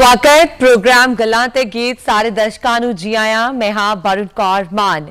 ਸਵਾਗਤ, ਪ੍ਰੋਗਰਾਮ ਗੱਲਾਂ ਤੇ ਗੀਤ ਸਾਰੇ ਦਰਸ਼ਕਾਂ ਨੂੰ ਜੀ ਆਇਆਂ, ਮੈਂ ਹਾਂ ਬਰੁਣ ਕੌਰ ਮਾਨ।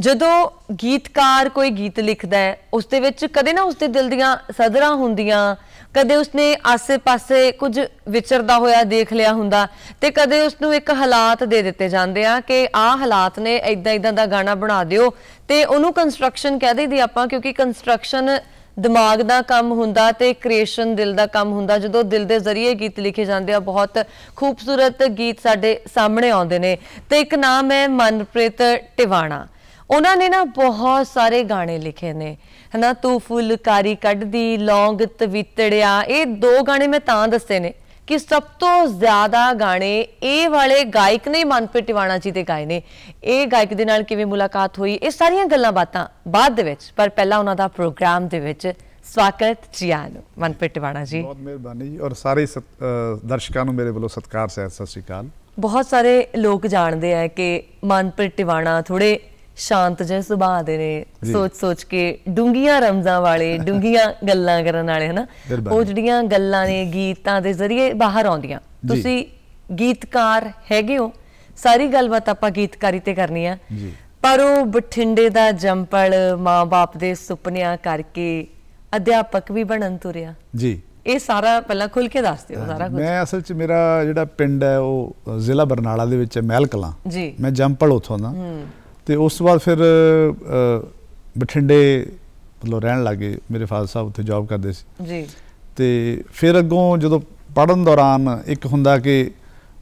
ਜਦੋਂ ਗੀਤਕਾਰ ਕੋਈ ਗੀਤ ਲਿਖਦਾ ਹੈ, ਉਸ ਦੇ ਵਿੱਚ ਕਦੇ ਨਾ ਉਸ ਦੇ ਦਿਲ ਦੀਆਂ ਸਦਰਾਂ ਹੁੰਦੀਆਂ, ਕਦੇ ਉਸਨੇ ਆਸੇ-ਪਾਸੇ ਕੁਝ ਵਿਚਰਦਾ ਹੋਇਆ ਦੇਖ ਲਿਆ ਹੁੰਦਾ ਤੇ ਕਦੇ ਉਸ ਨੂੰ ਇੱਕ ਹਾਲਾਤ ਦੇ ਦਿੱਤੇ ਜਾਂਦੇ ਆ ਕਿ ਆਹ ਹਾਲਾਤ ਨੇ ਇਦਾਂ ਇਦਾਂ ਦਾ ਗਾਣਾ ਬਣਾ ਦਿਓ ਤੇ ਉਹਨੂੰ ਕੰਸਟਰਕਸ਼ਨ ਕਹਿ ਦਈਦੀ ਆਪਾਂ ਕਿਉਂਕਿ ਕੰਸਟਰਕਸ਼ਨ ਦਿਮਾਗ ਦਾ ਕੰਮ ਹੁੰਦਾ ਤੇ ਕ੍ਰੀਏਸ਼ਨ ਦਿਲ ਦਾ ਕੰਮ ਹੁੰਦਾ। ਜਦੋਂ ਦਿਲ ਦੇ ਜ਼ਰੀਏ ਗੀਤ ਲਿਖੇ ਜਾਂਦੇ ਆ, ਬਹੁਤ ਖੂਬਸੂਰਤ ਗੀਤ ਸਾਡੇ ਸਾਹਮਣੇ ਆਉਂਦੇ ਨੇ। ਤੇ ਇੱਕ ਨਾਮ ਹੈ ਮਨਪ੍ਰੀਤ ਟਿਵਾਣਾ। ਉਹਨਾਂ ਨੇ ਨਾ ਬਹੁਤ ਸਾਰੇ ਗਾਣੇ ਲਿਖੇ ਨੇ। ਹਨਾ, ਤੂੰ ਫੁੱਲਕਾਰੀ ਕੱਢਦੀ, ਲੌਂਗ ਤਵਿਤੜਿਆ, ਇਹ ਦੋ ਗਾਣੇ ਮੈਂ ਤਾਂ ਦੱਸੇ ਨੇ। ਕਿ ਸਭ ਤੋਂ ਜ਼ਿਆਦਾ ਗਾਣੇ ਇਹ ਵਾਲੇ ਗਾਇਕ ਨੇ ਮਨਪ੍ਰੀਤ ਟਿਵਾਣਾ ਜੀ ਦੇ ਗਾਏ ਨੇ। ਇਹ ਗਾਇਕ ਦੇ ਨਾਲ ਕਿਵੇਂ ਮੁਲਾਕਾਤ ਹੋਈ? ਇਹ ਸਾਰੀਆਂ ਗੱਲਾਂ ਬਾਤਾਂ ਬਾਅਦ ਦੇ ਵਿੱਚ ਪਰ ਪਹਿਲਾਂ ਉਹਨਾਂ ਦਾ ਪ੍ਰੋਗਰਾਮ ਦੇ ਵਿੱਚ ਸਵਾਗਤ ਜੀ ਆਇਆਂ ਨੂੰ ਮਨਪ੍ਰੀਤ ਟਿਵਾਣਾ ਜੀ। ਬਹੁਤ ਮਿਹਰਬਾਨੀ ਜੀ ਔਰ ਸਾਰੇ ਦਰਸ਼ਕਾਂ ਨੂੰ ਮੇਰੇ ਵੱਲੋਂ ਸਤਿਕਾਰ ਸਹਿਤ ਸਤਿ ਸ਼੍ਰੀ ਅਕਾਲ। ਬਹੁਤ ਸਾਰੇ ਲੋਕ ਜਾਣਦੇ ਆ ਕਿ ਮਨਪ੍ਰੀਤ ਟਿਵਾਣਾ ਥੋੜੇ ਸ਼ਾਂਤ ਜਿਹੇ ਸੁਭਾਅ ਦੇ ਨੇ। ਸੋਚ ਸੋਚ ਕੇ ਡੂੰਗੀਆਂ ਰਮਜ਼ਾਂ ਵਾਲੇ ਡੂੰਗੀਆਂ ਗੱਲਾਂ ਕਰਨ ਵਾਲੇ ਹਨਾ। ਉਹ ਜਿਹੜੀਆਂ ਗੱਲਾਂ ਨੇ ਗੀਤਾਂ ਦੇ ਜ਼ਰੀਏ ਬਾਹਰ ਆਉਂਦੀਆਂ। ਤੁਸੀਂ ਗੀਤਕਾਰ ਹੈਗੇ ਹੋ ਸਾਰੀ ਗੱਲਬਾਤ ਆਪਾਂ ਗੀਤਕਾਰੀ ਤੇ ਕਰਨੀ ਆ। ਪਰ ਉਹ ਬਠਿੰਡੇ ਦਾ ਜੰਪਲ ਮਾਂ-ਬਾਪ ਦੇ ਸੁਪਨਿਆਂ ਕਰਕੇ ਅਧਿਆਪਕ ਵੀ ਬਣਨ ਤੁਰਿਆ। ਜੀ। ਇਹ ਸਾਰਾ ਪਹਿਲਾਂ ਖੁੱਲ ਕੇ ਦੱਸ ਦਿਓ ਸਾਰਾ ਕੁਝ। ਮੈਂ ਅਸਲ 'ਚ ਮੇਰਾ ਜਿਹੜਾ ਪਿੰਡ ਹੈ ਉਹ ਜ਼ਿਲ੍ਹਾ ਬਰਨਾਲਾ ਦੇ ਵਿੱਚ ਹੈ ਮਹਿਲ ਕਲਾਂ। ਜੀ। ਮੈਂ ਜੰਪਲ ਉੱਥੋਂ ਦਾ। ਹੂੰ। ਤੇ ਉਸ ਤੋਂ ਬਾਅਦ ਫਿਰ ਬਠਿੰਡੇ ਮਤਲਬ ਰਹਿਣ ਲੱਗੇ ਮੇਰੇ ਫਾਦਰ ਸਾਹਿਬ ਉੱਥੇ ਜੌਬ ਕਰਦੇ ਸੀ। ਜੀ। ਤੇ ਫਿਰ ਅੱਗੋਂ ਜਦੋਂ ਪੜਨ ਦੌਰਾਨ ਇੱਕ ਹੁੰਦਾ ਕਿ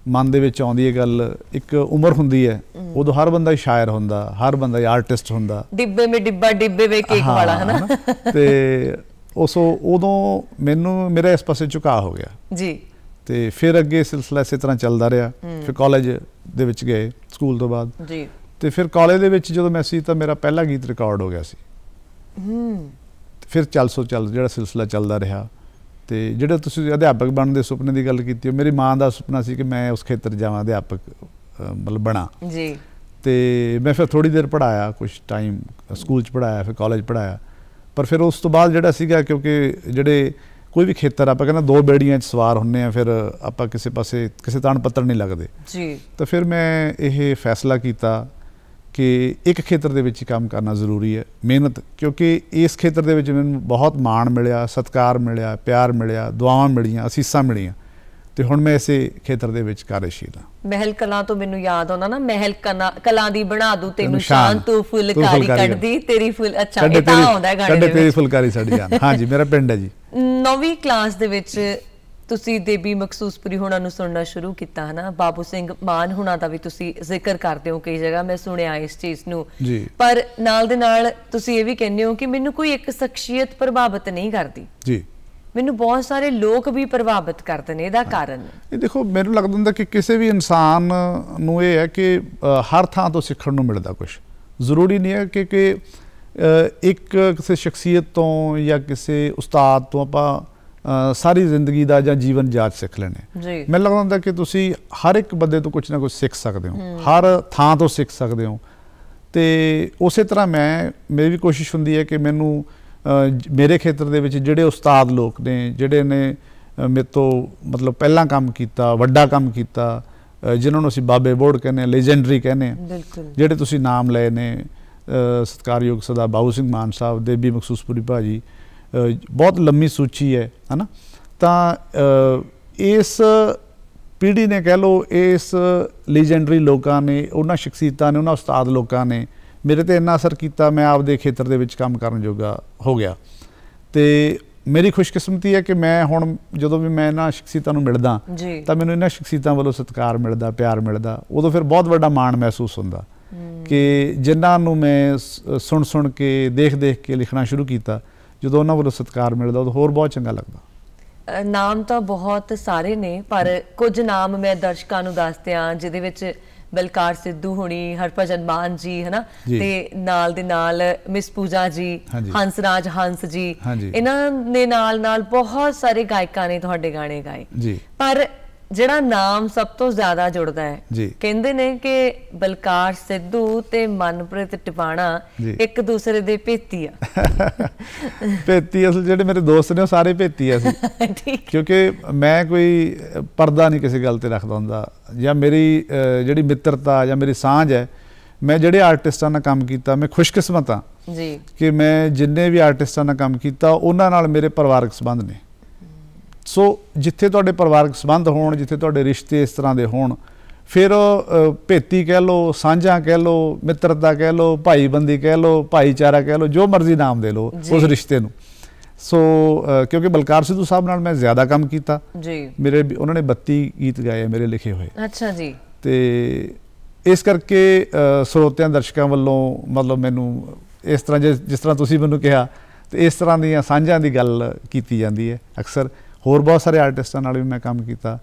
ਮਨ ਦੇ ਵਿੱਚ ਆਉਂਦੀ ਹੈ ਗੱਲ ਇੱਕ ਉਮਰ ਹੁੰਦੀ ਹੈ ਉਦੋਂ ਹਰ ਬੰਦਾ ਹੀ ਸ਼ਾਇਰ ਹੁੰਦਾ ਹਰ ਬੰਦਾ ਹੀ ਆਰਟਿਸਟ ਹੁੰਦਾ। ਡਿੱਬੇ ਮੇ ਡਿੱਬਾ ਡਿੱਬੇ ਵੇ ਕੇਕ ਵਾਲਾ ਹਨਾ? ਤੇ ਉਸ ਉਦੋਂ ਮੈਨੂੰ ਮੇਰਾ ਇਸ ਪਾਸੇ ਝੁਕਾਅ ਹੋ ਗਿਆ। ਜੀ। ਤੇ ਫਿਰ ਅੱਗੇ ਸਿਲਸਿਲਾ ਇਸੇ ਤਰ੍ਹਾਂ ਚੱਲਦਾ ਰਿਹਾ। ਫਿਰ ਕਾਲਜ ਦੇ ਵਿੱਚ ਗਏ ਸਕੂਲ ਤੋਂ ਬਾਅਦ। ਜੀ। ਤੇ ਫਿਰ ਕਾਲਜ ਦੇ ਵਿੱਚ ਜਦੋਂ ਮੈਂ ਸੀ ਤਾਂ ਮੇਰਾ ਪਹਿਲਾ ਗੀਤ ਰਿਕਾਰਡ ਹੋ ਗਿਆ ਸੀ। ਹੂੰ। ਫਿਰ ਚੱਲ ਸੋ ਚੱਲ ਜਿਹੜਾ ਸਿਲਸਿਲਾ ਚੱਲਦਾ ਰਿਹਾ। ਤੇ ਜਿਹੜਾ ਤੁਸੀਂ ਅਧਿਆਪਕ ਬਣਨ ਦੇ ਸੁਪਨੇ ਦੀ ਗੱਲ ਕੀਤੀ ਉਹ ਮੇਰੀ ਮਾਂ ਦਾ ਸੁਪਨਾ ਸੀ ਕਿ ਮੈਂ ਉਸ ਖੇਤਰ ਜਾਵਾਂ ਅਧਿਆਪਕ ਮਤਲਬ ਬਣਾ। ਜੀ। ਤੇ ਮੈਂ ਫਿਰ ਥੋੜੀ ਦੇਰ ਪੜਾਇਆ ਕੁਝ ਟਾਈਮ ਸਕੂਲ 'ਚ ਪੜਾਇਆ ਫਿਰ ਕਾਲਜ ਪੜਾਇਆ ਪਰ ਫਿਰ ਉਸ ਤੋਂ ਬਾਅਦ ਜਿਹੜਾ ਸੀਗਾ ਕਿਉਂਕਿ ਜਿਹੜੇ ਕੋਈ ਵੀ ਖੇਤਰ ਆਪਾਂ ਕਹਿੰਦਾ ਦੋ ਬੇੜੀਆਂ 'ਚ ਸਵਾਰ ਹੁੰਨੇ ਆ ਫਿਰ ਆਪਾਂ ਕਿਸੇ ਪਾਸੇ ਕਿਸੇ ਤਾਣ ਪੱਤਰ ਨਹੀਂ ਲੱਗਦੇ। ਜੀ। ਤਾਂ ਫਿਰ ਮੈਂ ਇਹ ਫੈਸਲਾ ਕੀਤਾ ਕਿ ਇੱਕ ਖੇਤਰ ਦੇ ਵਿੱਚ ਹੀ ਕੰਮ ਕਰਨਾ ਜ਼ਰੂਰੀ ਹੈ ਮਿਹਨਤ ਕਿਉਂਕਿ ਇਸ ਖੇਤਰ ਦੇ ਵਿੱਚ ਮੈਨੂੰ ਬਹੁਤ ਮਾਣ ਮਿਲਿਆ ਸਤਿਕਾਰ ਮਿਲਿਆ ਪਿਆਰ ਮਿਲਿਆ ਦੁਆਵਾਂ ਮਿਲੀਆਂ ਅਸੀਸਾਂ ਮਿਲੀਆਂ ਤੇ ਹੁਣ ਮੈਂ ਇਸੇ ਖੇਤਰ ਦੇ ਵਿੱਚ ਕਾਰਜਸ਼ੀਲ ਹਾਂ। ਮਹਿਲ ਕਲਾਂ ਤੋਂ ਮੈਨੂੰ ਯਾਦ ਆਉਂਦਾ ਨਾ ਮਹਿਲ ਕਲਾਂ ਦੀ ਬਣਾ ਦੂ ਤੈਨੂੰ ਸ਼ਾਨ ਤੂੰ ਫੁਲਕਾਰੀ ਕੱਢਦੀ ਤੇਰੀ ਫੁੱਲ ਅੱਛਾ ਇਹ ਤਾਂ ਤੇਰੀ- ਆਉਂਦਾ ਹੈ ਗਾਣੇ ਕੱਢੇ ਦੇ ਤੇਰੀ ਵਿੱਚ। ਫੁਲਕਾਰੀ ਸਾਡੀ ਹਾਂਜੀ ਮੇਰਾ ਪਿੰਡ ਹੈ ਜੀ। ਨੌਵੀਂ ਕਲਾਸ ਦੇ ਵਿੱਚ ਤੁਸੀਂ ਦੇਬੀ ਮਖਸੂਸਪੁਰੀ ਹੋਣਾ ਨੂੰ ਸੁਣਨਾ ਸ਼ੁਰੂ ਕੀਤਾ ਹਨਾ? ਬਾਬੂ ਸਿੰਘ ਮਾਨ ਹੁਣਾਂ ਦਾ ਵੀ ਤੁਸੀਂ ਜ਼ਿਕਰ ਕਰਦੇ ਹੋ ਕਈ ਜਗ੍ਹਾ ਮੈਂ ਸੁਣਿਆ ਇਸ ਚੀਜ਼ ਨੂੰ। ਪਰ ਨਾਲ ਦੇ ਨਾਲ ਤੁਸੀਂ ਇਹ ਵੀ ਕਹਿੰਦੇ ਹੋ ਕਿ ਮੈਨੂੰ ਕੋਈ ਇੱਕ ਸ਼ਖਸੀਅਤ ਪ੍ਰਭਾਵਿਤ ਨਹੀਂ ਕਰਦੀ। ਜੀ। ਮੈਨੂੰ ਬਹੁਤ ਸਾਰੇ ਲੋਕ ਵੀ ਪ੍ਰਭਾਵਿਤ ਕਰਦੇ ਨੇ ਇਹਦਾ ਕਾਰਨ। ਇਹ ਦੇਖੋ ਮੈਨੂੰ ਲੱਗਦਾ ਹੁੰਦਾ ਕਿ ਕਿਸੇ ਵੀ ਇਨਸਾਨ ਨੂੰ ਇਹ ਹੈ ਕਿ ਹਰ ਥਾਂ ਤੋਂ ਸਿੱਖਣ ਨੂੰ ਮਿਲਦਾ ਕੁਝ ਜ਼ਰੂਰੀ ਨਹੀਂ ਹੈ ਕਿ ਕਿ ਇੱਕ ਕਿਸੇ ਸ਼ਖਸੀਅਤ ਤੋਂ ਜਾਂ ਕਿਸੇ ਉਸਤਾਦ ਤੋਂ ਆਪਾਂ ਸਾਰੀ ਜ਼ਿੰਦਗੀ ਦਾ ਜਾਂ ਜੀਵਨ ਜਾਚ ਸਿੱਖ ਲੈਣੇ। ਜੀ। ਮੈਨੂੰ ਲੱਗਦਾ ਹੁੰਦਾ ਕਿ ਤੁਸੀਂ ਹਰ ਇੱਕ ਬੰਦੇ ਤੋਂ ਕੁਝ ਨਾ ਕੁਝ ਸਿੱਖ ਸਕਦੇ ਹੋ। ਹਰ ਥਾਂ ਤੋਂ ਸਿੱਖ ਸਕਦੇ ਹੋ। ਤੇ ਉਸੇ ਤਰ੍ਹਾਂ ਮੈਂ ਮੇਰੀ ਵੀ ਕੋਸ਼ਿਸ਼ ਹੁੰਦੀ ਹੈ ਕਿ ਮੈਨੂੰ ਮੇਰੇ ਖੇਤਰ ਦੇ ਵਿੱਚ ਜਿਹੜੇ ਉਸਤਾਦ ਲੋਕ ਨੇ ਜਿਹੜੇ ਨੇ ਮੇਰੇ ਤੋਂ ਮਤਲਬ ਪਹਿਲਾਂ ਕੰਮ ਕੀਤਾ ਵੱਡਾ ਕੰਮ ਕੀਤਾ ਜਿਨ੍ਹਾਂ ਨੂੰ ਅਸੀਂ ਬਾਬੇ ਬੋੜ ਕਹਿੰਦੇ ਆ ਲੈਜੈਂਡਰੀ ਕਹਿੰਦੇ ਆ ਬਿਲਕੁਲ। ਜਿਹੜੇ ਤੁਸੀਂ ਨਾਮ ਲਏ ਨੇ ਸਤਿਕਾਰਯੋਗ ਸਦਾ ਬਾਬੂ ਸਿੰਘ ਮਾਨ ਸਾਹਿਬ ਦੇਬੀ ਮਖਸੂਸਪੁਰੀ ਭਾਜੀ ਬਹੁਤ ਲੰਮੀ ਸੂਚੀ ਹੈ ਹਨਾ? ਤਾਂ ਇਸ ਪੀੜ੍ਹੀ ਨੇ ਕਹਿ ਲਓ ਇਸ ਲੈਜੈਂਡਰੀ ਲੋਕਾਂ ਨੇ ਉਹਨਾਂ ਸ਼ਖਸੀਅਤਾਂ ਨੇ ਉਹਨਾਂ ਉਸਤਾਦ ਲੋਕਾਂ ਨੇ ਮੇਰੇ ਤੇ ਇੰਨਾ ਅਸਰ ਕੀਤਾ ਮੈਂ ਆਪਦੇ ਖੇਤਰ ਦੇ ਵਿੱਚ ਕੰਮ ਕਰਨ ਜੋਗਾ ਹੋ ਗਿਆ। ਤੇ ਮੇਰੀ ਖੁਸ਼ਕਿਸਮਤੀ ਹੈ ਕਿ ਮੈਂ ਹੁਣ ਜਦੋਂ ਵੀ ਮੈਂ ਇਹਨਾਂ ਸ਼ਖਸੀਅਤਾਂ ਨੂੰ ਮਿਲਦਾ ਤਾਂ ਮੈਨੂੰ ਇਹਨਾਂ ਸ਼ਖਸੀਅਤਾਂ ਵੱਲੋਂ ਸਤਿਕਾਰ ਮਿਲਦਾ ਪਿਆਰ ਮਿਲਦਾ। ਉਦੋਂ ਫਿਰ ਬਹੁਤ ਵੱਡਾ ਮਾਣ ਮਹਿਸੂਸ ਹੁੰਦਾ ਕਿ ਜਿਨ੍ਹਾਂ ਨੂੰ ਮੈਂ ਸੁਣ ਸੁਣ ਕੇ ਦੇਖ ਦੇਖ ਕੇ ਲਿਖਣਾ ਸ਼ੁਰੂ ਕੀਤਾ ਜਦੋਂ ਉਹਨਾਂ ਵੱਲੋਂ ਸਤਿਕਾਰ ਮਿਲਦਾ ਉਦੋਂ ਹੋਰ ਬਹੁਤ ਚੰਗਾ ਲੱਗਦਾ ਨਾਮ ਤਾਂ ਬਹੁਤ ਸਾਰੇ ਨੇ ਪਰ ਕੁਝ ਨਾਮ ਮੈਂ ਦਰਸ਼ਕਾਂ ਨੂੰ ਦੱਸਦੇ ਆ ਜਿਹਦੇ ਵਿੱਚ ਬਲਕਾਰ ਸਿੱਧੂ ਹੁਣੀ ਹਰਭਜਨ ਮਾਨ ਜੀ ਹਨਾ। ਤੇ ਨਾਲ ਦੇ ਨਾਲ ਮਿਸ ਪੂਜਾ ਜੀ ਹਾਂਜੀ। ਹੰਸਰਾਜ ਹੰਸ ਜੀ। ਇਹਨਾਂ ਦੇ ਨਾਲ ਨਾਲ ਬਹੁਤ ਸਾਰੇ ਗਾਇਕਾਂ ਨੇ ਤੁਹਾਡੇ ਗਾਣੇ ਗਾਏ ਪਰ ਜਿਹੜਾ ਨਾਮ ਸਭ ਤੋਂ ਜ਼ਿਆਦਾ ਜੁੜਦਾ ਹੈ। ਕਹਿੰਦੇ ਨੇ ਕਿ ਬਲਕਾਰ ਸਿੱਧੂ ਤੇ ਮਨਪ੍ਰੀਤ ਟਿਪਾਣਾ ਜੀ। ਇੱਕ ਦੂਸਰੇ ਦੇ ਭੇਤੀ ਆ। ਭੇਤੀ ਅਸਲ ਜਿਹੜੇ ਮੇਰੇ ਦੋਸਤ ਨੇ ਉਹ ਸਾਰੇ ਭੇਤੀ ਆ ਸੀ ਕਿਉਂਕਿ ਮੈਂ ਕੋਈ ਪਰਦਾ ਨਹੀਂ ਕਿਸੇ ਗੱਲ ਤੇ ਰੱਖਦਾ ਹੁੰਦਾ। ਜਾਂ ਮੇਰੀ ਜਿਹੜੀ ਮਿੱਤਰਤਾ ਜਾਂ ਮੇਰੀ ਸਾਂਝ ਹੈ ਮੈਂ ਜਿਹੜੇ ਆਰਟਿਸਟਾਂ ਨਾਲ ਕੰਮ ਕੀਤਾ ਮੈਂ ਖੁਸ਼ਕਿਸਮਤ ਹਾਂ ਜੀ। ਕਿ ਮੈਂ ਜਿੰਨੇ ਵੀ ਆਰਟਿਸਟਾਂ ਨਾਲ ਕੰਮ ਕੀਤਾ ਉਹਨਾਂ ਨਾਲ ਮੇਰੇ ਪਰਿਵਾਰਕ ਸੰਬੰਧ ਨੇ। ਸੋ ਜਿੱਥੇ ਤੁਹਾਡੇ ਪਰਿਵਾਰਕ ਸੰਬੰਧ ਹੋਣ ਜਿੱਥੇ ਤੁਹਾਡੇ ਰਿਸ਼ਤੇ ਇਸ ਤਰ੍ਹਾਂ ਦੇ ਹੋਣ ਫਿਰ ਭੇਤੀ ਕਹਿ ਲਓ ਸਾਂਝਾਂ ਕਹਿ ਲਓ ਮਿੱਤਰਤਾ ਕਹਿ ਲਓ ਭਾਈਬੰਦੀ ਕਹਿ ਲਓ ਭਾਈਚਾਰਾ ਕਹਿ ਲਓ ਜੋ ਮਰਜ਼ੀ ਨਾਮ ਦੇ ਲਓ। ਉਸ ਰਿਸ਼ਤੇ ਨੂੰ। ਸੋ ਕਿਉਂਕਿ ਬਲਕਾਰ ਸਿੱਧੂ ਸਾਹਿਬ ਨਾਲ ਮੈਂ ਜ਼ਿਆਦਾ ਕੰਮ ਕੀਤਾ। ਜੀ। ਮੇਰੇ ਉਹਨਾਂ ਨੇ 32 ਗੀਤ ਗਾਏ ਮੇਰੇ ਲਿਖੇ ਹੋਏ। ਅੱਛਾ ਜੀ। ਤੇ ਇਸ ਕਰਕੇ ਸਰੋਤਿਆਂ ਦਰਸ਼ਕਾਂ ਵੱਲੋਂ ਮਤਲਬ ਮੈਨੂੰ ਇਸ ਤਰ੍ਹਾਂ ਜਿਸ ਤਰ੍ਹਾਂ ਤੁਸੀਂ ਮੈਨੂੰ ਕਿਹਾ ਤੇ ਇਸ ਤਰ੍ਹਾਂ ਦੀਆਂ ਸਾਂਝਾਂ ਦੀ ਗੱਲ ਕੀਤੀ ਜਾਂਦੀ ਹੈ ਅਕਸਰ। ਹੋਰ ਬਹੁਤ ਸਾਰੇ ਆਰਟਿਸਟਾਂ ਨਾਲ ਵੀ ਮੈਂ ਕੰਮ ਕੀਤਾ।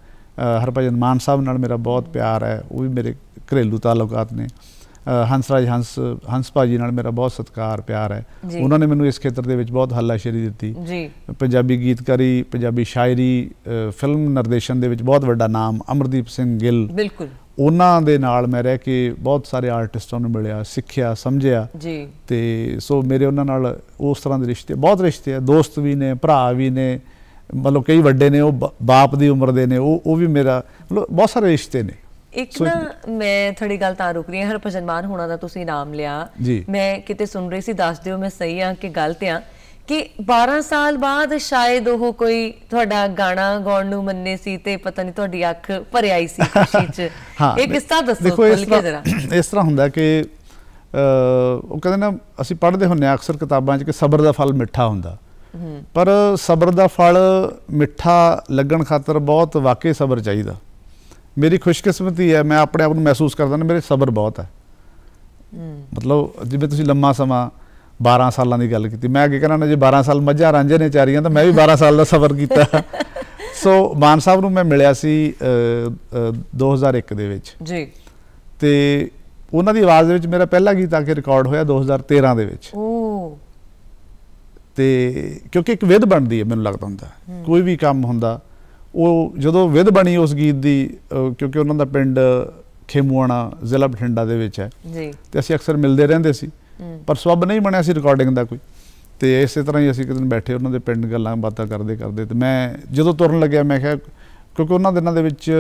ਹਰਭਜਨ ਮਾਨ ਸਾਹਿਬ ਨਾਲ ਮੇਰਾ ਬਹੁਤ ਪਿਆਰ ਹੈ ਉਹ ਵੀ ਮੇਰੇ ਘਰੇਲੂ ਤਾਲੁਕਾਤ ਨੇ। ਅ, ਹੰਸਰਾਜ ਹੰਸ ਹੰਸ ਭਾਜੀ ਨਾਲ ਮੇਰਾ ਬਹੁਤ ਸਤਿਕਾਰ ਪਿਆਰ ਹੈ। ਉਹਨਾਂ ਨੇ ਮੈਨੂੰ ਇਸ ਖੇਤਰ ਦੇ ਵਿੱਚ ਬਹੁਤ ਹੱਲਾਸ਼ੇਰੀ ਦਿੱਤੀ। ਜੀ। ਪੰਜਾਬੀ ਗੀਤਕਾਰੀ ਪੰਜਾਬੀ ਸ਼ਾਇਰੀ ਫਿਲਮ ਨਿਰਦੇਸ਼ਨ ਦੇ ਵਿੱਚ ਬਹੁਤ ਵੱਡਾ ਨਾਮ ਅਮਰਦੀਪ ਸਿੰਘ ਗਿੱਲ। ਬਿਲਕੁਲ। ਉਹਨਾਂ ਦੇ ਨਾਲ ਮੈਂ ਰਹਿ ਕੇ ਬਹੁਤ ਸਾਰੇ ਆਰਟਿਸਟਾਂ ਨੂੰ ਮਿਲਿਆ ਸਿੱਖਿਆ ਸਮਝਿਆ। ਜੀ। ਤੇ ਸੋ ਮੇਰੇ ਉਹਨਾਂ ਨਾਲ ਉਸ ਤਰ੍ਹਾਂ ਦੇ ਰਿਸ਼ਤੇ ਬਹੁਤ ਰਿਸ਼ਤੇ ਆ ਦੋਸਤ ਵੀ ਨੇ ਭਰਾ ਵੀ ਨੇ। ਮਤਲਬ ਕਈ ਵੱਡੇ ਨੇ ਉਹ ਬਾਪ ਦੀ ਉਮਰ ਦੇ ਨੇ ਉਹ ਉਹ ਵੀ ਮੇਰਾ ਮਤਲਬ ਬਹੁਤ ਸਾਰੇ ਰਿਸ਼ਤੇ ਨੇ। ਇੱਕ ਨਾ ਮੈਂ ਥੋੜੀ ਗੱਲ ਤਾਂ ਰੁਕ ਰਹੀ ਹਾਂ ਹਰਭਜਨ ਮਾਨ ਹੋਣਾ ਦਾ ਤੁਸੀਂ ਨਾਮ ਲਿਆ। ਮੈਂ ਕਿਤੇ ਸੁਣ ਰਹੀ ਸੀ ਦੱਸ ਦਿਓ ਮੈਂ ਸਹੀ ਆ ਕਿ ਗਲਤ ਆ ਕਿ 12 ਸਾਲ ਬਾਅਦ ਸ਼ਾਇਦ ਉਹ ਕੋਈ ਤੁਹਾਡਾ ਗਾਣਾ ਗਾਉਣ ਨੂੰ ਮੰਨੇ ਸੀ ਤੇ ਪਤਾ ਨਹੀਂ ਤੁਹਾਡੀ ਅੱਖ ਭਰ ਆਈ ਸੀ ਖੁਸ਼ੀ 'ਚ। ਇਹ ਕਿੱਸਾ ਦੱਸੋ? ਖੁੱਲ ਕੇ ਜ਼ਰਾ। ਇਸ ਤਰ੍ਹਾਂ ਹੁੰਦਾ ਕਿ ਉਹ ਕਹਿੰਦੇ ਨਾ ਅਸੀਂ ਪੜ੍ਹਦੇ ਹੁੰਨੇ ਆ ਅਕਸਰ ਕਿਤਾਬਾਂ 'ਚ ਕਿ ਸਬਰ ਦਾ ਫਲ ਮਿੱਠਾ ਹੁੰਦਾ। ਪਰ ਸਬਰ ਦਾ ਫਲ ਮਿੱਠਾ ਲੱਗਣ ਖਾਤਰ ਬਹੁਤ ਵਾਕਈ ਸਬਰ ਚਾਹੀਦਾ। ਮੇਰੀ ਖੁਸ਼ਕਿਸਮਤੀ ਹੈ ਮੈਂ ਆਪਣੇ ਆਪ ਨੂੰ ਮਹਿਸੂਸ ਕਰਦਾ ਨਾ ਮੇਰੇ ਸਬਰ ਬਹੁਤ ਹੈ। ਮਤਲਬ ਜਿਵੇਂ ਤੁਸੀਂ ਲੰਮਾ ਸਮਾਂ 12 ਸਾਲਾਂ ਦੀ ਗੱਲ ਕੀਤੀ ਮੈਂ ਅੱਗੇ ਕਹਿੰਦਾ ਨਾ ਜੇ 12 ਸਾਲ ਮੱਝਾਂ ਰਾਂਝੇ ਨੇ ਚਾਰੀਆਂ ਤਾਂ ਮੈਂ ਵੀ 12 ਸਾਲ ਦਾ ਸਬਰ ਕੀਤਾ। ਸੋ ਮਾਨ ਸਾਹਿਬ ਨੂੰ ਮੈਂ ਮਿਲਿਆ ਸੀ ਅ, ਅ, 2001 ਦੇ ਵਿੱਚ। ਜੀ। ਤੇ ਉਹਨਾਂ ਦੀ ਆਵਾਜ਼ ਦੇ ਵਿੱਚ ਮੇਰਾ ਪਹਿਲਾ ਗੀਤ ਆ ਕੇ ਰਿਕਾਰਡ ਹੋਇਆ 2013 ਦੇ ਵਿੱਚ। ਓ ਤੇ ਕਿਉਂਕਿ ਇੱਕ ਵਿਧ ਬਣਦੀ ਹੈ ਮੈਨੂੰ ਲੱਗਦਾ ਹੁੰਦਾ। ਕੋਈ ਵੀ ਕੰਮ ਹੁੰਦਾ। ਉਹ ਜਦੋਂ ਵਿਧ ਬਣੀ ਉਸ ਗੀਤ ਦੀ ਕਿਉਂਕਿ ਉਹਨਾਂ ਦਾ ਪਿੰਡ ਖੇਮੂਆਣਾ ਜ਼ਿਲ੍ਹਾ ਬਠਿੰਡਾ ਦੇ ਵਿੱਚ ਹੈ। ਜੀ। ਤੇ ਅਸੀਂ ਅਕਸਰ ਮਿਲਦੇ ਰਹਿੰਦੇ ਸੀ। ਪਰ ਸਬਬ ਨਹੀਂ ਬਣਿਆ ਸੀ ਰਿਕਾਰਡਿੰਗ ਦਾ ਕੋਈ। ਤੇ ਇਸੇ ਤਰ੍ਹਾਂ ਹੀ ਅਸੀਂ ਇੱਕ ਦਿਨ ਬੈਠੇ ਉਹਨਾਂ ਦੇ ਪਿੰਡ ਗੱਲਾਂ ਬਾਤਾਂ ਕਰਦੇ ਕਰਦੇ ਤੇ ਮੈਂ ਜਦੋਂ ਤੁਰਨ ਲੱਗਿਆ ਮੈਂ ਕਿਹਾ ਕਿਉਂਕਿ ਉਹਨਾਂ ਦਿਨਾਂ ਦੇ ਵਿੱਚ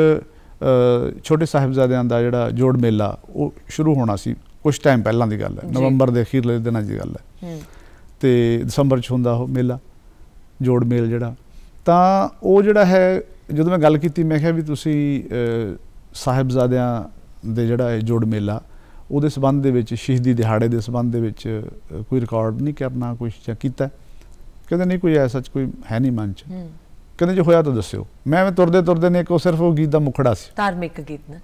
ਛੋਟੇ ਸਾਹਿਬਜ਼ਾਦਿਆਂ ਦਾ ਜਿਹੜਾ ਜੋੜ ਮੇਲਾ ਉਹ ਸ਼ੁਰੂ ਹੋਣਾ ਸੀ। ਕੁਝ ਟਾਈਮ ਪਹਿਲਾਂ ਦੀ ਗੱਲ ਹੈ। ਨਵੰਬਰ ਦੇ ਅਖੀਰਲੇ ਦਿਨਾਂ ਦੀ ਗੱਲ ਹੂੰ। ਤੇ ਦਸੰਬਰ ਚ ਹੁੰਦਾ ਉਹ ਮੇਲਾ ਜੋੜ ਮੇਲ ਜਿਹੜਾ। ਤਾਂ ਉਹ ਜਿਹੜਾ ਹੈ ਜਦੋਂ ਮੈਂ ਗੱਲ ਕੀਤੀ ਮੈਂ ਕਿਹਾ ਵੀ ਤੁਸੀਂ ਸਾਹਿਬਜ਼ਾਦਿਆਂ ਦੇ ਜਿਹੜਾ ਇਹ ਜੋੜ ਮੇਲਾ ਉਹਦੇ ਸਬੰਧ ਦੇ ਵਿੱਚ ਸ਼ਹੀਦੀ ਦਿਹਾੜੇ ਦੇ ਸਬੰਧ ਦੇ ਵਿੱਚ ਕੋਈ ਰਿਕਾਰਡ ਨਹੀਂ ਕਰਨਾ ਕੁਝ ਜਾਂ ਕੀਤਾ। ਕਹਿੰਦੇ ਨਹੀਂ ਕੋਈ ਐਸਾ ਕੋਈ ਹੈ ਨਹੀਂ ਮਨ ਚ। ਹੂੰ। ਕਹਿੰਦੇ ਜੇ ਹੋਇਆ ਤਾਂ ਦੱਸਿਓ। ਮੈਂ ਐਵੇਂ ਤੁਰਦੇ ਤੁਰਦੇ ਨੇ ਇੱਕ ਉਹ ਸਿਰਫ ਉਹ ਗੀਤ ਦਾ ਮੁਖੜਾ ਸੀ। ਧਾਰਮਿਕ ਗੀਤ ਨਾ।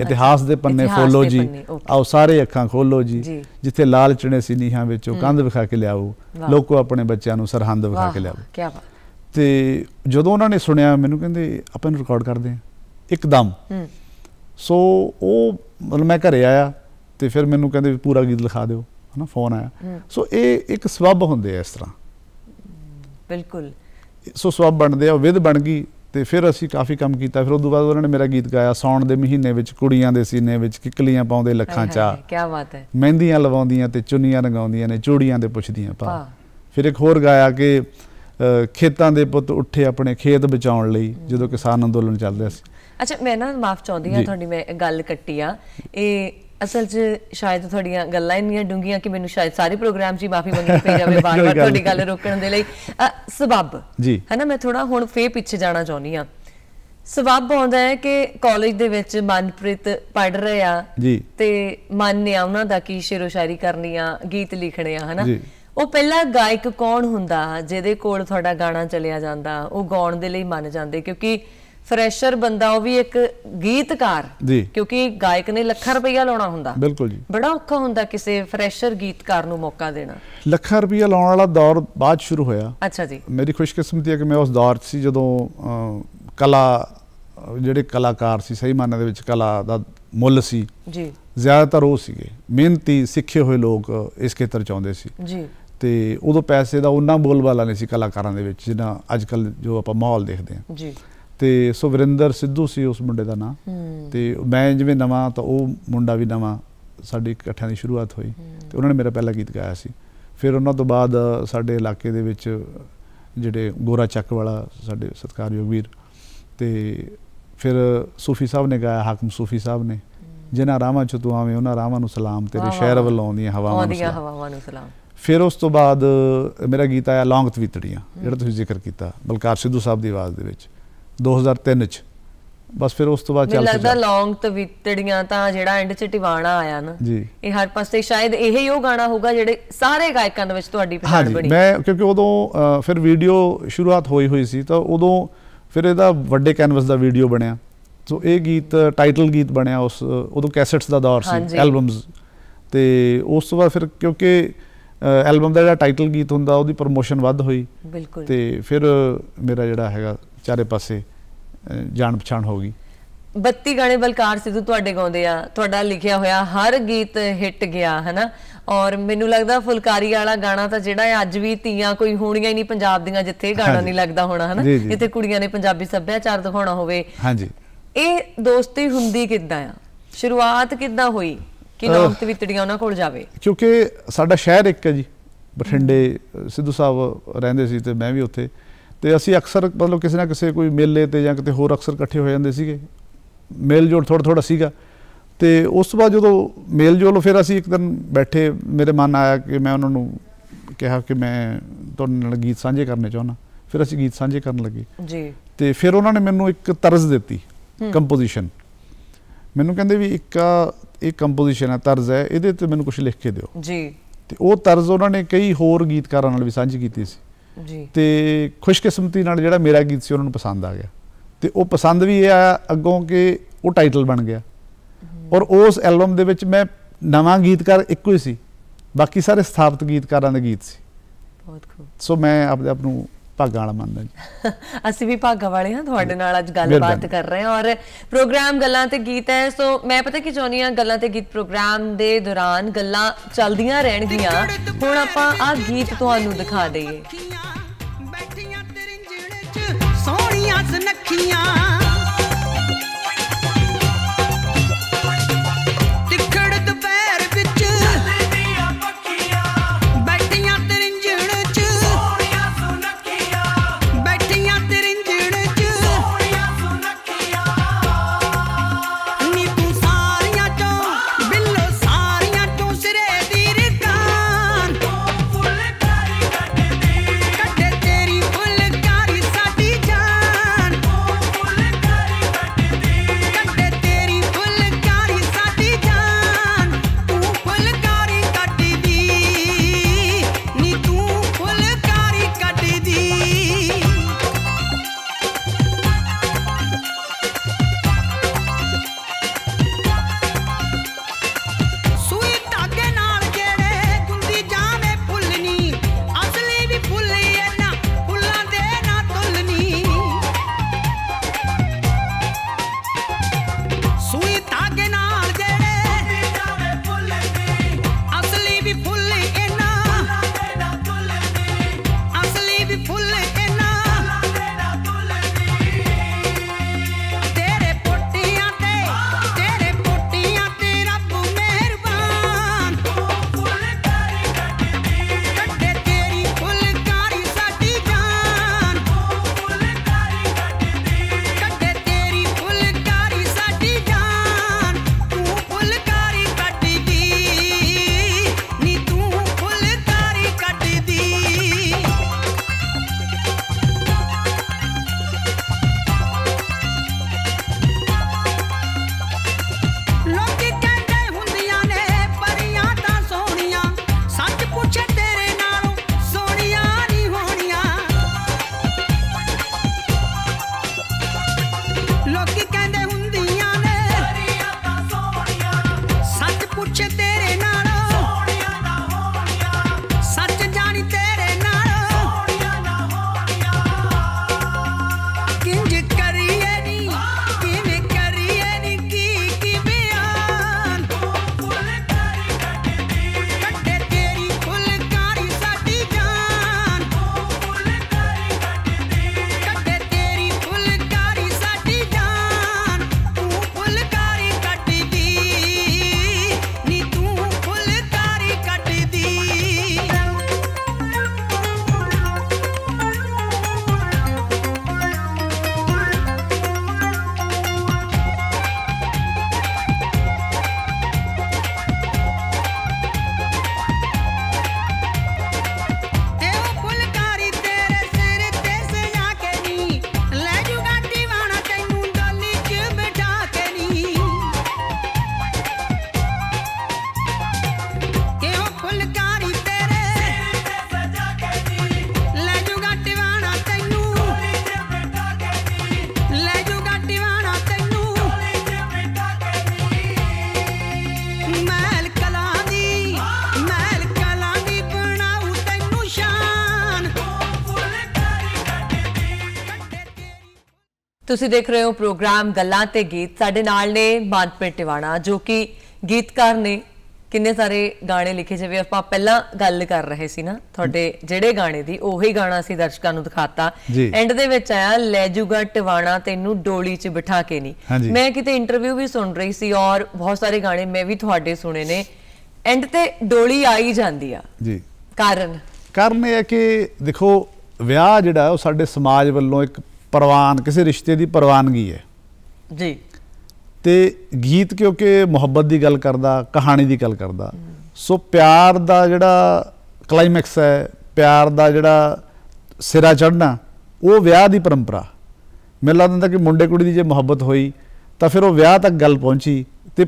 ਇਤਿਹਾਸ ਦੇ ਪੰਨੇ ਫੋਲੋ ਜੀ। ਆਓ ਸਾਰੇ ਅੱਖਾਂ ਖੋਲੋ ਜੀ। ਜਿੱਥੇ ਲਾਲ ਚਣੇ ਸੀ ਨੀਹਾਂ ਵਿੱਚ ਉਹ ਕੰਧ ਵਿਖਾ ਕੇ ਲਿਆਓ। ਲੋਕੋ ਆਪਣੇ ਬੱਚਿਆਂ ਨੂੰ ਸਰਹੰਦ ਵਿਖਾ ਕੇ ਲਿਆਓ। ਕੀ ਬਾਤ। ਤੇ ਜਦੋਂ ਉਹਨਾਂ ਨੇ ਸੁਣਿਆ ਮੈਨੂੰ ਕਹਿੰਦੇ ਆਪਾਂ ਨੂੰ ਰਿਕਾਰਡ ਕਰਦੇ ਆ ਇੱਕਦਮ। ਸੋ ਉਹ ਮਤਲਬ ਮੈਂ ਘਰੇ ਆਇਆ ਤੇ ਫਿਰ ਮੈਨੂੰ ਕਹਿੰਦੇ ਪੂਰਾ ਗੀਤ ਲਿਖਾ ਦਿਓ। ਹਨਾ ਫੋਨ ਆਇਆ। ਸੋ ਇਹ ਇੱਕ ਸਬਬ ਹੁੰਦੇ ਆ ਇਸ ਤਰ੍ਹਾਂ। ਬਿਲਕੁਲ। ਸੋ ਸਬਬ ਬਣਦੇ ਆ ਵਿਧ ਬਣ ਗਈ। ਤੇ ਫਿਰ ਅਸੀਂ ਕਾਫੀ ਕੰਮ ਕੀਤਾ। ਫਿਰ ਉਸ ਤੋਂ ਬਾਅਦ ਉਹਨਾਂ ਨੇ ਮੇਰਾ ਗੀਤ ਗਾਇਆ ਸੌਣ ਦੇ ਮਹੀਨੇ ਵਿੱਚ ਕੁੜੀਆਂ ਦੇ ਸੀਨੇ ਵਿੱਚ ਕਿੱਕਲੀਆਂ ਪਾਉਂਦੇ ਲੱਖਾਂ ਚਾ ਕੀ ਬਾਤ ਹੈ। ਮਹਿੰਦੀਆਂ ਲਵਾਉਂਦੀਆਂ ਤੇ ਚੁੰਨੀਆਂ ਰੰਗਾਉਂਦੀਆਂ ਨੇ ਚੂੜੀਆਂ ਦੇ ਪੁੱਛਦੀਆਂ ਪਾ। ਫਿਰ ਇੱਕ ਹੋਰ ਗਾਇਆ ਕਿ ਖੇਤਾਂ ਦੇ ਪੁੱਤ ਉੱਠੇ ਆਪਣੇ ਖੇਤ ਬਚਾਉਣ ਲਈ ਜਦੋਂ ਕਿਸਾਨ ਅੰਦੋਲਨ ਚੱਲ ਰਿਹਾ ਸੀ। ਅੱਛਾ ਮੈਂ ਨਾ ਮਾਫ ਚਾਹੁੰਦੀ ਜੀ। ਤੁਹਾਡੀ ਮੈਂ ਗੱਲ ਕੱਟੀ ਆ। ਇਹ ਅਸਲ 'ਚ ਸ਼ਾਇਦ ਤੁਹਾਡੀਆਂ ਗੱਲਾਂ ਇੰਨੀਆਂ ਡੂੰਘੀਆਂ ਕਿ ਮੈਨੂੰ ਸ਼ਾਇਦ ਸਾਰੇ ਪ੍ਰੋਗਰਾਮ 'ਚ ਮਾਫੀ ਮੰਗਣੀ ਪਈ ਜਾਵੇ ਬਾਰ-ਬਾਰ ਤੁਹਾਡੀ। ਗੱਲ ਰੋਕਣ ਦੇ ਲਈ ਸਬੱਬ ਜੀ। ਹਨਾ ਮੈਂ ਥੋੜਾ ਹੁਣ ਫੇਰ ਪਿੱਛੇ ਜਾਣਾ ਚਾਹੁੰਦੀ ਆ ਸਬੱਬ ਆਉਂਦਾ ਹੈ ਕਿ ਕਾਲਜ ਦੇ ਵਿੱਚ ਮਨਪ੍ਰੀਤ ਪੜ ਰਹੇ ਆ ਜੀ ਤੇ ਮਨ ਨੇ ਉਹਨਾਂ ਦਾ ਕੀ ਸ਼ੇਰੋ ਸ਼ਾਇਰੀ ਕਰਨੀ ਆ ਗੀਤ ਲਿਖਣੇ ਆ ਹਨਾ। ਉਹ ਪਹਿਲਾ ਗਾਇਕ ਕੌਣ ਹੁੰਦਾ ਜਿਹਦੇ ਕੋਲ ਤੁਹਾਡਾ ਗਾਣਾ ਚਲਿਆ ਜਾਂਦਾ ਉਹ ਗਾਉਣ ਦੇ ਲਈ ਮੰਨ ਜਾਂਦੇ ਕਿਉਂਕਿ ਫਰੈਸ਼ਰ ਬੰਦਾ ਉਹ ਵੀ ਇੱਕ ਗੀਤਕਾਰ। ਕਿਉਂਕਿ ਗਾਇਕ ਨੇ ਲੱਖਾਂ ਰੁਪਈਆ ਲਾਉਣਾ ਹੁੰਦਾ। ਬਿਲਕੁਲ ਜੀ। ਬੜਾ ਔਖਾ ਹੁੰਦਾ ਕਿਸੇ ਫਰੈਸ਼ਰ ਗੀਤਕਾਰ ਨੂੰ ਮੌਕਾ ਦੇਣਾ। ਲੱਖਾਂ ਰੁਪਈਆ ਲਾਉਣ ਵਾਲਾ ਦੌਰ ਬਾਅਦ ਸ਼ੁਰੂ ਹੋਇਆ। ਅੱਛਾ ਜੀ। ਮੇਰੀ ਖੁਸ਼ਕਿਸਮਤੀ ਹੈ ਕਿ ਮੈਂ ਉਸ ਦੌਰ 'ਚ ਸੀ ਜਦੋਂ ਕਲਾ ਜਿਹੜੇ ਕਲਾਕਾਰ ਸੀ ਸਹੀ ਮਾਇਨੇ ਦੇ ਵਿੱਚ ਕਲਾ ਦਾ ਮੁੱਲ ਸੀ। ਜੀ। ਜ਼ਿਆਦਾਤਰ ਉਹ ਸੀਗੇ। ਮਿਹਨਤੀ ਸਿੱਖੇ ਹੋਏ ਲੋਕ ਇਸ ਖੇਤਰ 'ਚ ਆਉਂਦੇ ਸੀ। ਜੀ। ਤੇ ਉਦੋਂ ਪੈਸੇ ਦਾ ਉਹਨਾਂ ਬੋਲਬਾਲਾ ਨਹੀਂ ਸੀ ਕਲਾਕਾਰਾਂ ਦੇ ਵਿੱਚ ਜਿੰਨਾ ਅੱਜ ਕੱਲ ਜੋ ਆਪਾਂ ਮਾਹੌਲ ਦੇਖਦੇ ਹਾਂ। ਜੀ। ਤੇ ਸੋ ਵਰਿੰਦਰ ਸਿੱਧੂ ਸੀ ਉਸ ਮੁੰਡੇ ਦਾ ਨਾਂ। ਹੂੰ। ਤੇ ਮੈਂ ਜਿਵੇਂ ਨਵਾਂ ਤਾਂ ਉਹ ਮੁੰਡਾ ਵੀ ਨਵਾਂ ਸਾਡੀ ਇਕੱਠਿਆਂ ਦੀ ਸ਼ੁਰੂਆਤ ਹੋਈ। ਤੇ ਉਹਨਾਂ ਨੇ ਮੇਰਾ ਪਹਿਲਾ ਗੀਤ ਗਾਇਆ ਸੀ। ਫਿਰ ਉਹਨਾਂ ਤੋਂ ਬਾਅਦ ਸਾਡੇ ਇਲਾਕੇ ਦੇ ਵਿੱਚ ਜਿਹੜੇ ਗੋਰਾ ਚੱਕ ਵਾਲਾ ਸਾਡੇ ਸਤਿਕਾਰਯੋਗ ਵੀਰ ਤੇ ਫਿਰ ਸੂਫੀ ਸਾਹਿਬ ਨੇ ਗਾਇਆ ਹਾਕਮ ਸੂਫੀ ਸਾਹਿਬ ਨੇ। ਜਿਨ੍ਹਾਂ ਰਾਵਾਂ ਚ ਤੂੰ ਆਵੇਂ ਉਹਨਾਂ ਰਾਵਾਂ ਨੂੰ ਸਲਾਮ ਤੇਰੇ ਸ਼ਹਿਰ। ਵੱਲੋਂ ਆਉਂਦੀਆਂ ਹਵਾਵਾਂ ਨੂੰ ਸਲਾਮ। ਹਵਾਵਾਂ ਨੂੰ ਸਲਾਮ। ਫਿਰ ਉਸ ਤੋਂ ਬਾਅਦ ਮੇਰਾ ਗੀਤ ਆਇਆ ਲੌਂਗ ਤਵੀਤੜੀਆਂ ਜਿਹੜਾ ਤੁਸੀਂ ਜ਼ਿਕਰ ਕੀਤਾ ਬਲਕਾਰ ਸਿੱਧੂ ਸਾਹਿਬ ਦੀ ਆਵਾਜ਼ ਦੇ ਵਿੱਚ। 2003 ਚ। ਬਸ ਫਿਰ ਉਸ ਤੋਂ ਬਾਅਦ ਚੱਲ ਲੱਗਦਾ ਲੌਂਗ ਤਵਿੱਤੜੀਆਂ ਤਾਂ ਜਿਹੜਾ ਐਂਡ ਚ ਟਿਵਾਣਾ ਆਇਆ ਨਾ ਜੀ। ਇਹ ਹਰ ਪਾਸੇ ਸ਼ਾਇਦ ਇਹ ਹੀ ਉਹ ਗਾਣਾ ਹੋਊਗਾ ਜਿਹੜੇ ਸਾਰੇ ਗਾਇਕਾਂ ਦੇ ਵਿੱਚ ਤੁਹਾਡੀ ਪਛਾਣ ਬਣੀ। ਮੈਂ ਕਿਉਂਕਿ ਉਦੋਂ ਫਿਰ ਵੀਡੀਓ ਸ਼ੁਰੂਆਤ ਹੋਈ ਹੋਈ ਸੀ ਤਾਂ ਉਦੋਂ ਫਿਰ ਇਹਦਾ ਵੱਡੇ ਕੈਨਵਸ ਦਾ ਵੀਡੀਓ ਬਣਿਆ। ਸੋ ਇਹ ਗੀਤ ਟਾਈਟਲ ਗੀਤ ਬਣਿਆ ਉਸ ਉਦੋਂ ਕੈਸੇਟਸ ਦਾ ਦੌਰ ਸੀ। ਐਲਬਮਸ ਤੇ ਉਸ ਤੋਂ ਬਾਅਦ ਫਿਰ ਕਿਉਂਕਿ ਐਲਬਮ ਦਾ ਜਿਹੜਾ ਟਾਈਟਲ ਗੀਤ ਹੁੰਦਾ ਉਹਦੀ ਪ੍ਰੋਮੋਸ਼ਨ ਵੱਧ ਹੋਈ। ਬਿਲਕੁਲ। ਤੇ ਫਿਰ ਮੇਰਾ ਜਿਹੜਾ ਹੈਗਾ ਚਾਰੇ ਪਾਸੇ ਜਾਣ ਪਛਾਣ ਹੋ ਗਈ। 32 ਗਾਣੇ ਬਲਕਾਰ ਸਿੱਧੂ ਤੁਹਾਡੇ ਗਾਉਂਦੇ ਆ ਤੁਹਾਡਾ ਲਿਖਿਆ ਹੋਇਆ ਹਰ ਗੀਤ ਹਿੱਟ ਗਿਆ ਹਨਾ? ਔਰ ਮੈਨੂੰ ਲੱਗਦਾ ਫੁਲਕਾਰੀ ਵਾਲਾ ਗਾਣਾ ਤਾਂ ਜਿਹੜਾ ਹੈ ਅੱਜ ਵੀ ਧੀਆਂ ਕੋਈ ਹੋਣੀਆਂ ਹੀ ਨਹੀਂ ਪੰਜਾਬ ਦੀਆਂ ਜਿੱਥੇ ਗਾਣਾ। ਨਹੀਂ ਲੱਗਦਾ ਹੋਣਾ ਹਨਾ। ਜਿੱਥੇ ਕੁੜੀਆਂ ਨੇ ਪੰਜਾਬੀ ਸੱਭਿਆਚਾਰ ਦਿਖਾਉਣਾ ਹੋਵੇ। ਹਾਂਜੀ। ਇਹ ਦੋਸਤੀ ਹੁੰਦੀ ਕਿੱਦਾਂ ਆ? ਸ਼ੁਰੂਆਤ ਕਿੱਦਾਂ ਹੋਈ ਕਿ ਅਹ ਲੌਂਗ ਤਵਿੱਤੜੀਆਂ ਉਹਨਾਂ ਕੋਲ ਜਾਵੇ? ਕਿਉਂਕਿ ਸਾਡਾ ਸ਼ਹਿਰ ਇੱਕ ਹੈ ਜੀ ਬਠਿੰਡੇ ਸਿੱਧੂ ਸਾਹਿਬ ਰਹਿੰਦੇ ਸੀ ਤੇ ਮੈਂ ਵੀ ਉੱਥੇ। ਤੇ ਅਸੀਂ ਅਕਸਰ ਮਤਲਬ ਕਿਸੇ ਨਾ ਕਿਸੇ ਕੋਈ ਮੇਲੇ ਤੇ ਜਾਂ ਕਿਤੇ ਹੋਰ ਅਕਸਰ ਇਕੱਠੇ ਹੋ ਜਾਂਦੇ ਸੀਗੇ। ਮੇਲ ਜੋਲ ਥੋੜਾ ਥੋੜਾ ਸੀਗਾ। ਤੇ ਉਸ ਤੋਂ ਬਾਅਦ ਜਦੋਂ ਮੇਲ ਜੋਲ ਫਿਰ ਅਸੀਂ ਇੱਕ ਦਿਨ ਬੈਠੇ ਮੇਰੇ ਮਨ ਆਇਆ ਕਿ ਮੈਂ ਉਹਨਾਂ ਨੂੰ ਕਿਹਾ ਕਿ ਮੈਂ ਤੁਹਾਡੇ ਨਾਲ ਗੀਤ ਸਾਂਝੇ ਕਰਨੇ ਚਾਹੁੰਦਾ। ਫਿਰ ਅਸੀਂ ਗੀਤ ਸਾਂਝੇ ਕਰਨ ਲੱਗੇ। ਜੀ। ਤੇ ਫਿਰ ਉਹਨਾਂ ਨੇ ਮੈਨੂੰ ਇੱਕ ਤਰਜ਼ ਦਿੱਤੀ ਕੰਪੋਜੀਸ਼ਨ। ਮੈਨੂੰ ਕਹਿੰਦੇ ਵੀ ਇੱਕ ਆ ਇਹ ਕੰਪੋਜੀਸ਼ਨ ਹੈ ਤਰਜ਼ ਹੈ ਇਹਦੇ ਤੇ ਮੈਨੂੰ ਕੁਝ ਲਿਖ ਕੇ ਦਿਓ। ਜੀ। ਤੇ ਉਹ ਤਰਜ਼ ਉਹਨਾਂ ਨੇ ਕਈ ਹੋਰ ਗੀਤਕਾਰਾਂ ਨਾਲ ਵੀ ਸਾਂਝੀ ਕੀਤੀ ਸੀ। ਜੀ। ਤੇ ਖੁਸ਼ਕਿਸਮਤੀ ਨਾਲ ਜਿਹੜਾ ਮੇਰਾ ਗੀਤ ਸੀ ਉਹਨਾਂ ਨੂੰ ਪਸੰਦ ਆ ਗਿਆ। ਤੇ ਉਹ ਪਸੰਦ ਵੀ ਇਹ ਆਇਆ ਅੱਗੋਂ ਕਿ ਉਹ ਟਾਈਟਲ ਬਣ ਗਿਆ। ਔਰ ਉਸ ਐਲਬਮ ਦੇ ਵਿੱਚ ਮੈਂ ਨਵਾਂ ਗੀਤਕਾਰ ਇੱਕੋ ਹੀ ਸੀ। ਬਾਕੀ ਸਾਰੇ ਸਥਾਪਿਤ ਗੀਤਕਾਰਾਂ ਦੇ ਗੀਤ ਸੀ। ਬਹੁਤ ਖੂਬ। ਸੋ ਮੈਂ ਆਪਣੇ ਆਪ ਨੂੰ ਭਾਗਾਂ ਵਾਲਾ ਮੰਨਦਾ ਜੀ। ਅਸੀਂ ਵੀ ਭਾਗਾ ਵਾਲੇ ਹਾਂ ਤੁਹਾਡੇ ਨਾਲ ਅੱਜ ਗੱਲਬਾਤ। ਕਰ ਰਹੇ ਹਾਂ ਔਰ ਪ੍ਰੋਗਰਾਮ ਗੱਲਾਂ ਤੇ ਗੀਤ ਹੈ ਸੋ ਮੈਂ ਪਤਾ ਕੀ ਚਾਹੁੰਦੀ ਹਾਂ ਗੱਲਾਂ ਤੇ ਗੀਤ ਪ੍ਰੋਗਰਾਮ ਦੇ ਦੌਰਾਨ ਗੱਲਾਂ ਚੱਲਦੀਆਂ ਰਹਿਣਗੀਆਂ। ਹੁਣ ਆਪਾਂ ਆਹ ਗੀਤ ਤੁਹਾਨੂੰ ਦਿਖਾ ਦਈਏ। ਬੈਠੀਆਂ ਤਰਿੰਜਣ ਚ ਸੋਹਣੀਆਂ ਸੁਨੱਖੀਆਂ। ਤੁਸੀਂ ਦੇਖ ਰਹੇ ਹੋ ਪ੍ਰੋਗਰਾਮ ਗੱਲਾਂ ਤੇ ਗੀਤ। ਸਾਡੇ ਨਾਲ ਨੇ ਮਨਪ੍ਰੀਤ ਟਿਵਾਣਾ ਜੋ ਕਿ ਗੀਤਕਾਰ ਨੇ। ਕਿੰਨੇ ਸਾਰੇ ਗਾਣੇ ਲਿਖੇ ਜਿਵੇਂ ਆਪਾਂ ਪਹਿਲਾਂ ਗੱਲ ਕਰ ਰਹੇ ਸੀ ਨਾ ਤੁਹਾਡੇ ਜਿਹੜੇ ਗਾਣੇ ਦੀ ਉਹੀ ਗਾਣਾ ਅਸੀਂ ਦਰਸ਼ਕਾਂ ਨੂੰ ਦਿਖਾਤਾ। ਐਂਡ ਦੇ ਵਿੱਚ ਆਇਆ ਲੈ ਜੂਗਾ ਟਿਵਾਣਾ ਤੈਨੂੰ ਡੋਲੀ 'ਚ ਬਿਠਾ ਕੇ ਨਹੀਂ। ਮੈਂ ਕਿਤੇ ਇੰਟਰਵਿਊ ਵੀ ਸੁਣ ਰਹੀ ਸੀ ਔਰ ਬਹੁਤ ਸਾਰੇ ਗਾਣੇ ਮੈਂ ਵੀ ਤੁਹਾਡੇ ਸੁਣੇ ਨੇ। ਐਂਡ ਤੇ ਡੋਲੀ ਆ ਹੀ ਜਾਂਦੀ ਆ। ਜੀ। ਕਾਰਨ? ਕਾਰਨ ਇਹ ਹੈ ਕਿ ਦੇਖੋ ਵਿਆਹ ਜਿਹੜਾ ਉਹ ਸਾਡੇ ਸਮਾਜ ਵੱਲੋਂ ਇੱਕ ਪ੍ਰਵਾਨ ਕਿਸੇ ਰਿਸ਼ਤੇ ਦੀ ਪ੍ਰਵਾਨਗੀ ਹੈ। ਜੀ। ਤੇ ਗੀਤ ਕਿਉਂਕਿ ਮੁਹੱਬਤ ਦੀ ਗੱਲ ਕਰਦਾ ਕਹਾਣੀ ਦੀ ਗੱਲ ਕਰਦਾ ਸੋ ਪਿਆਰ ਦਾ ਜਿਹੜਾ ਕਲਾਈਮੈਕਸ ਹੈ ਪਿਆਰ ਦਾ ਜਿਹੜਾ ਸਿਰਾ ਚੜ੍ਹਨਾ ਉਹ ਵਿਆਹ ਦੀ ਪਰੰਪਰਾ। ਮੈਨੂੰ ਲੱਗਦਾ ਕਿ ਮੁੰਡੇ ਕੁੜੀ ਦੀ ਜੇ ਮੁਹੱਬਤ ਹੋਈ ਤਾਂ ਫਿਰ ਉਹ ਵਿਆਹ ਤੱਕ ਗੱਲ ਪਹੁੰਚੀ ਤੇ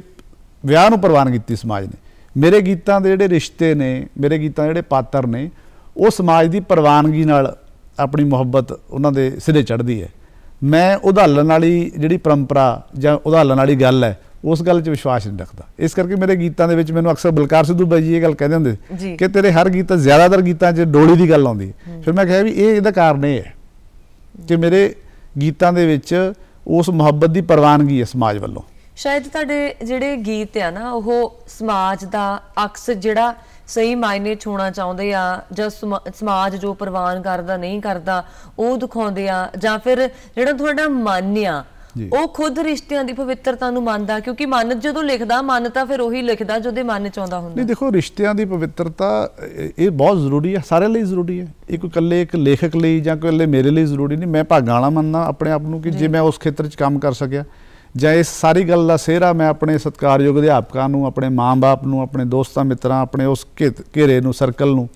ਵਿਆਹ ਨੂੰ ਪ੍ਰਵਾਨ ਕੀਤੀ ਸਮਾਜ ਨੇ। ਮੇਰੇ ਗੀਤਾਂ ਦੇ ਜਿਹੜੇ ਰਿਸ਼ਤੇ ਨੇ ਮੇਰੇ ਗੀਤਾਂ ਦੇ ਜਿਹੜੇ ਪਾਤਰ ਨੇ ਉਹ ਸਮਾਜ ਦੀ ਪ੍ਰਵਾਨਗੀ ਨਾਲ ਆਪਣੀ ਮੁਹੱਬਤ ਉਹਨਾਂ ਦੇ ਸਿਰੇ ਚੜ੍ਹਦੀ ਹੈ। ਮੈਂ ਉਦਾਹਰਨ ਵਾਲੀ ਜਿਹੜੀ ਪਰੰਪਰਾ ਜਾਂ ਉਦਾਹਰਨ ਵਾਲੀ ਗੱਲ ਹੈ ਉਸ ਗੱਲ 'ਚ ਵਿਸ਼ਵਾਸ ਨਹੀਂ ਰੱਖਦਾ। ਇਸ ਕਰਕੇ ਮੇਰੇ ਗੀਤਾਂ ਦੇ ਵਿੱਚ ਮੈਨੂੰ ਅਕਸਰ ਬਲਕਾਰ ਸਿੱਧੂ ਬਾਈ ਜੀ ਇਹ ਗੱਲ ਕਹਿੰਦੇ ਹੁੰਦੇ। ਕਿ ਤੇਰੇ ਹਰ ਗੀਤ ਜ਼ਿਆਦਾਤਰ ਗੀਤਾਂ 'ਚ ਡੋਲੀ ਦੀ ਗੱਲ ਆਉਂਦੀ ਹੈ। ਫਿਰ ਮੈਂ ਕਿਹਾ ਵੀ ਇਹ ਇਹਦਾ ਕਾਰਨ ਇਹ ਹੈ ਕਿ ਮੇਰੇ ਗੀਤਾਂ ਦੇ ਵਿੱਚ ਉਸ ਮੁਹੱਬਤ ਦੀ ਪ੍ਰਵਾਨਗੀ ਹੈ ਸਮਾਜ ਵੱਲੋਂ। ਸ਼ਾਇਦ ਤੁਹਾਡੇ ਜਿਹੜੇ ਗੀਤ ਆ ਨਾ ਉਹ ਸਮਾਜ ਦਾ ਅਕਸ ਜਿਹੜਾ ਸਹੀ ਮਾਇਨੇ ਚ ਹੋਣਾ ਚਾਹੁੰਦੇ ਆ ਜਾਂ ਸਮਾ- ਸਮਾਜ ਜੋ ਪ੍ਰਵਾਨ ਕਰਦਾ ਨਹੀਂ ਕਰਦਾ ਉਹ ਦਿਖਾਉਂਦੇ ਆ ਜਾਂ ਫਿਰ ਜਿਹੜਾ ਤੁਹਾਡਾ ਮਨ ਆ ਜੀ। ਉਹ ਖੁਦ ਰਿਸ਼ਤਿਆਂ ਦੀ ਪਵਿੱਤਰਤਾ ਨੂੰ ਮੰਨਦਾ ਕਿਉਂਕਿ ਮਨ ਜਦੋਂ ਲਿਖਦਾ ਮਨ ਤਾਂ ਫਿਰ ਉਹੀ ਲਿਖਦਾ ਜਿਹਦੇ ਮਨ ਚ ਆਉਂਦਾ ਹੁੰਦਾ। ਨਹੀਂ ਦੇਖੋ ਰਿਸ਼ਤਿਆਂ ਦੀ ਪਵਿੱਤਰਤਾ ਇਹ ਬਹੁਤ ਜ਼ਰੂਰੀ ਹੈ ਸਾਰਿਆਂ ਲਈ ਜ਼ਰੂਰੀ ਹੈ ਇਹ ਕੋਈ ਇਕੱਲੇ ਇੱਕ ਲੇਖਕ ਲਈ ਜਾਂ ਕੋਈ ਇਕੱਲੇ ਮੇਰੇ ਲਈ ਜ਼ਰੂਰੀ ਨਹੀਂ ਮੈਂ ਭਾਗਾਂ ਵਾਲਾ ਮੰਨਦਾ ਆਪਣੇ ਆਪ ਨੂੰ ਕਿ ਜੇ ਮੈਂ ਉਸ ਖੇਤਰ 'ਚ ਕੰਮ ਕਰ ਸਕਿਆ ਜਾਂ ਇਸ ਸਾਰੀ ਗੱਲ ਦਾ ਸਿਹਰਾ ਮੈਂ ਆਪਣੇ ਸਤਿਕਾਰਯੋਗ ਅਧਿਆਪਕਾਂ ਨੂੰ, ਆਪਣੇ ਮਾਂ-ਬਾਪ ਨੂੰ, ਆਪਣੇ ਦੋਸਤਾਂ, ਮਿੱਤਰਾਂ, ਆਪਣੇ ਉਸ ਘੇ- ਘੇਰੇ ਨੂੰ, ਸਰਕਲ ਨੂੰ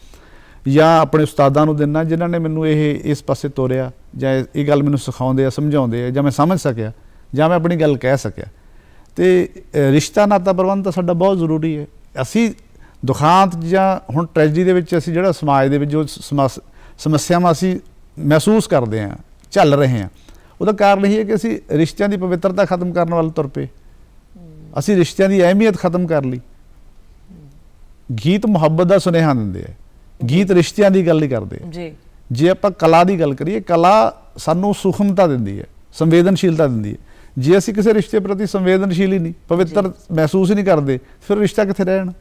ਜਾਂ ਆਪਣੇ ਉਸਤਾਦਾਂ ਨੂੰ ਦਿੰਨਾ ਜਿਨ੍ਹਾਂ ਨੇ ਮੈਨੂੰ ਇਹ, ਇਸ ਪਾਸੇ ਤੋਰਿਆ ਜਾਂ ਇਹ- ਇਹ ਗੱਲ ਮੈਨੂੰ ਸਿਖਾਉਂਦੇ ਆ, ਸਮਝਾਉਂਦੇ ਆ ਜਾਂ ਮੈਂ ਸਮਝ ਸਕਿਆ ਜਾਂ ਮੈਂ ਆਪਣੀ ਗੱਲ ਕਹਿ ਸਕਿਆ। ਤੇ ਰਿਸ਼ਤਾ ਨਾਤਾ ਪ੍ਰਬੰਧ ਤਾਂ ਸਾਡਾ ਬਹੁਤ ਜ਼ਰੂਰੀ ਹੈ। ਅਸੀਂ ਦੁਖਾਂਤ ਜਾਂ ਹੁਣ ਟ੍ਰੈਜਡੀ ਦੇ ਵਿੱਚ ਅਸੀਂ ਜਿਹੜਾ ਸਮਾਜ ਦੇ ਵਿੱਚ ਜੋ ਸਮੱਸ- ਸਮੱਸਿਆਵਾਂ ਅਸੀਂ ਮਹਿਸੂਸ ਕਰਦੇ ਹਾਂ, ਝੱਲ ਰਹੇ ਹਾਂ ਉਹਦਾ ਕਾਰਨ ਇਹ ਹੈ ਕਿ ਅਸੀਂ ਰਿਸ਼ਤਿਆਂ ਦੀ ਪਵਿੱਤਰਤਾ ਖਤਮ ਕਰਨ ਵੱਲ ਤੁਰ ਪਏ। ਅਸੀਂ ਰਿਸ਼ਤਿਆਂ ਦੀ ਅਹਿਮੀਅਤ ਖਤਮ ਕਰ ਲਈ। ਗੀਤ ਮੁਹੱਬਤ ਦਾ ਸੁਨੇਹਾ ਦਿੰਦੇ ਆ। ਗੀਤ ਰਿਸ਼ਤਿਆਂ ਦੀ ਗੱਲ ਨਹੀਂ ਕਰਦੇ ਜੀ। ਜੇ ਆਪਾਂ ਕਲਾ ਦੀ ਗੱਲ ਕਰੀਏ ਕਲਾ ਸਾਨੂੰ ਸੂਖਮਤਾ ਦਿੰਦੀ ਹੈ ਸੰਵੇਦਨਸ਼ੀਲਤਾ ਦਿੰਦੀ ਹੈ। ਜੇ ਅਸੀਂ ਕਿਸੇ ਰਿਸ਼ਤੇ ਪ੍ਰਤੀ ਸੰਵੇਦਨਸ਼ੀਲ ਹੀ ਨਹੀਂ ਪਵਿੱਤਰ ਮਹਿਸੂਸ ਹੀ ਨਹੀਂ ਕਰਦੇ ਫਿਰ ਰਿਸ਼ਤਾ ਕਿੱਥੇ ਰਹਿਣ?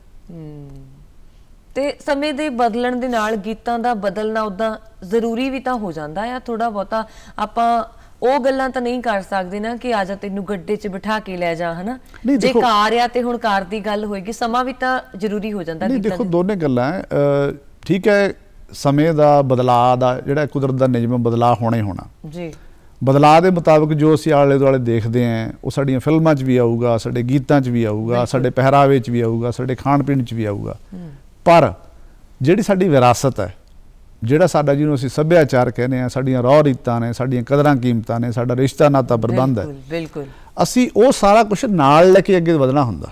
ਤੇ ਸਮੇਂ ਦੇ ਬਦਲਣ ਦੇ ਨਾਲ ਗੀਤਾਂ ਦਾ ਬਦਲਣਾ ਉਦਾਂ ਜ਼ਰੂਰੀ ਵੀ ਤਾਂ ਹੋ ਜਾਂਦਾ ਆ। ਥੋੜਾ ਬਹੁਤਾ ਆਪਾਂ ਉਹ ਗੱਲਾਂ ਤਾਂ ਨਹੀਂ ਕਰ ਸਕਦੇ ਨਾ ਕਿ ਆਜਾ ਤੈਨੂੰ ਗੱਡੇ 'ਚ ਬਿਠਾ ਕੇ ਲੈ ਜਾ ਹਨਾ? ਜੇ ਕਾਰ ਆ ਤੇ ਹੁਣ ਕਾਰ ਦੀ ਗੱਲ ਹੋਏਗੀ ਸਮਾਂ ਵੀ ਤਾਂ ਜ਼ਰੂਰੀ ਹੋ ਜਾਂਦਾ ਨਹੀਂ ਦੇਖੋ ਦੋਨੇ ਗੱਲਾਂ ਠੀਕ ਹੈ ਸਮੇਂ ਦਾ ਬਦਲਾਅ ਦਾ ਜਿਹੜਾ ਕੁਦਰਤ ਦਾ ਨਿਯਮ ਬਦਲਾਅ ਹੋਣਾ ਹੀ ਹੋਣਾ। ਜੀ। ਬਦਲਾਅ ਦੇ ਮੁਤਾਬਕ ਜੋ ਅਸੀਂ ਆਲੇ ਦੁਆਲੇ ਦੇਖਦੇ ਆਂ ਉਹ ਸਾਡੀਆਂ ਫਿਲਮਾਂ 'ਚ ਵੀ ਆਊਗਾ ਸਾਡੇ ਗੀਤਾਂ 'ਚ ਵੀ ਆਊਗਾ ਸਾਡੇ ਪਹਿਰਾਵੇ 'ਚ ਵੀ ਆਊਗਾ ਸਾਡੇ ਖਾਣ ਪੀਣ 'ਚ ਵੀ ਆਊਗਾ। ਪਰ ਜਿਹੜੀ ਸਾਡੀ ਵਿਰਾਸਤ ਹੈ ਜਿਹੜਾ ਸਾਡਾ ਜਿਹਨੂੰ ਅਸੀਂ ਸੱਭਿਆਚਾਰ ਕਹਿੰਦੇ ਆ ਸਾਡੀਆਂ ਰੌ ਰੀਤਾਂ ਨੇ ਸਾਡੀਆਂ ਕਦਰਾਂ ਕੀਮਤਾਂ ਨੇ ਸਾਡਾ ਰਿਸ਼ਤਾ ਨਾਤਾ ਪ੍ਰਬੰਧ ਹੈ। ਬਿਲਕੁਲ ਅਸੀਂ ਉਹ ਸਾਰਾ ਕੁਝ ਨਾਲ ਲੈ ਕੇ ਅੱਗੇ ਵਧਣਾ ਹੁੰਦਾ।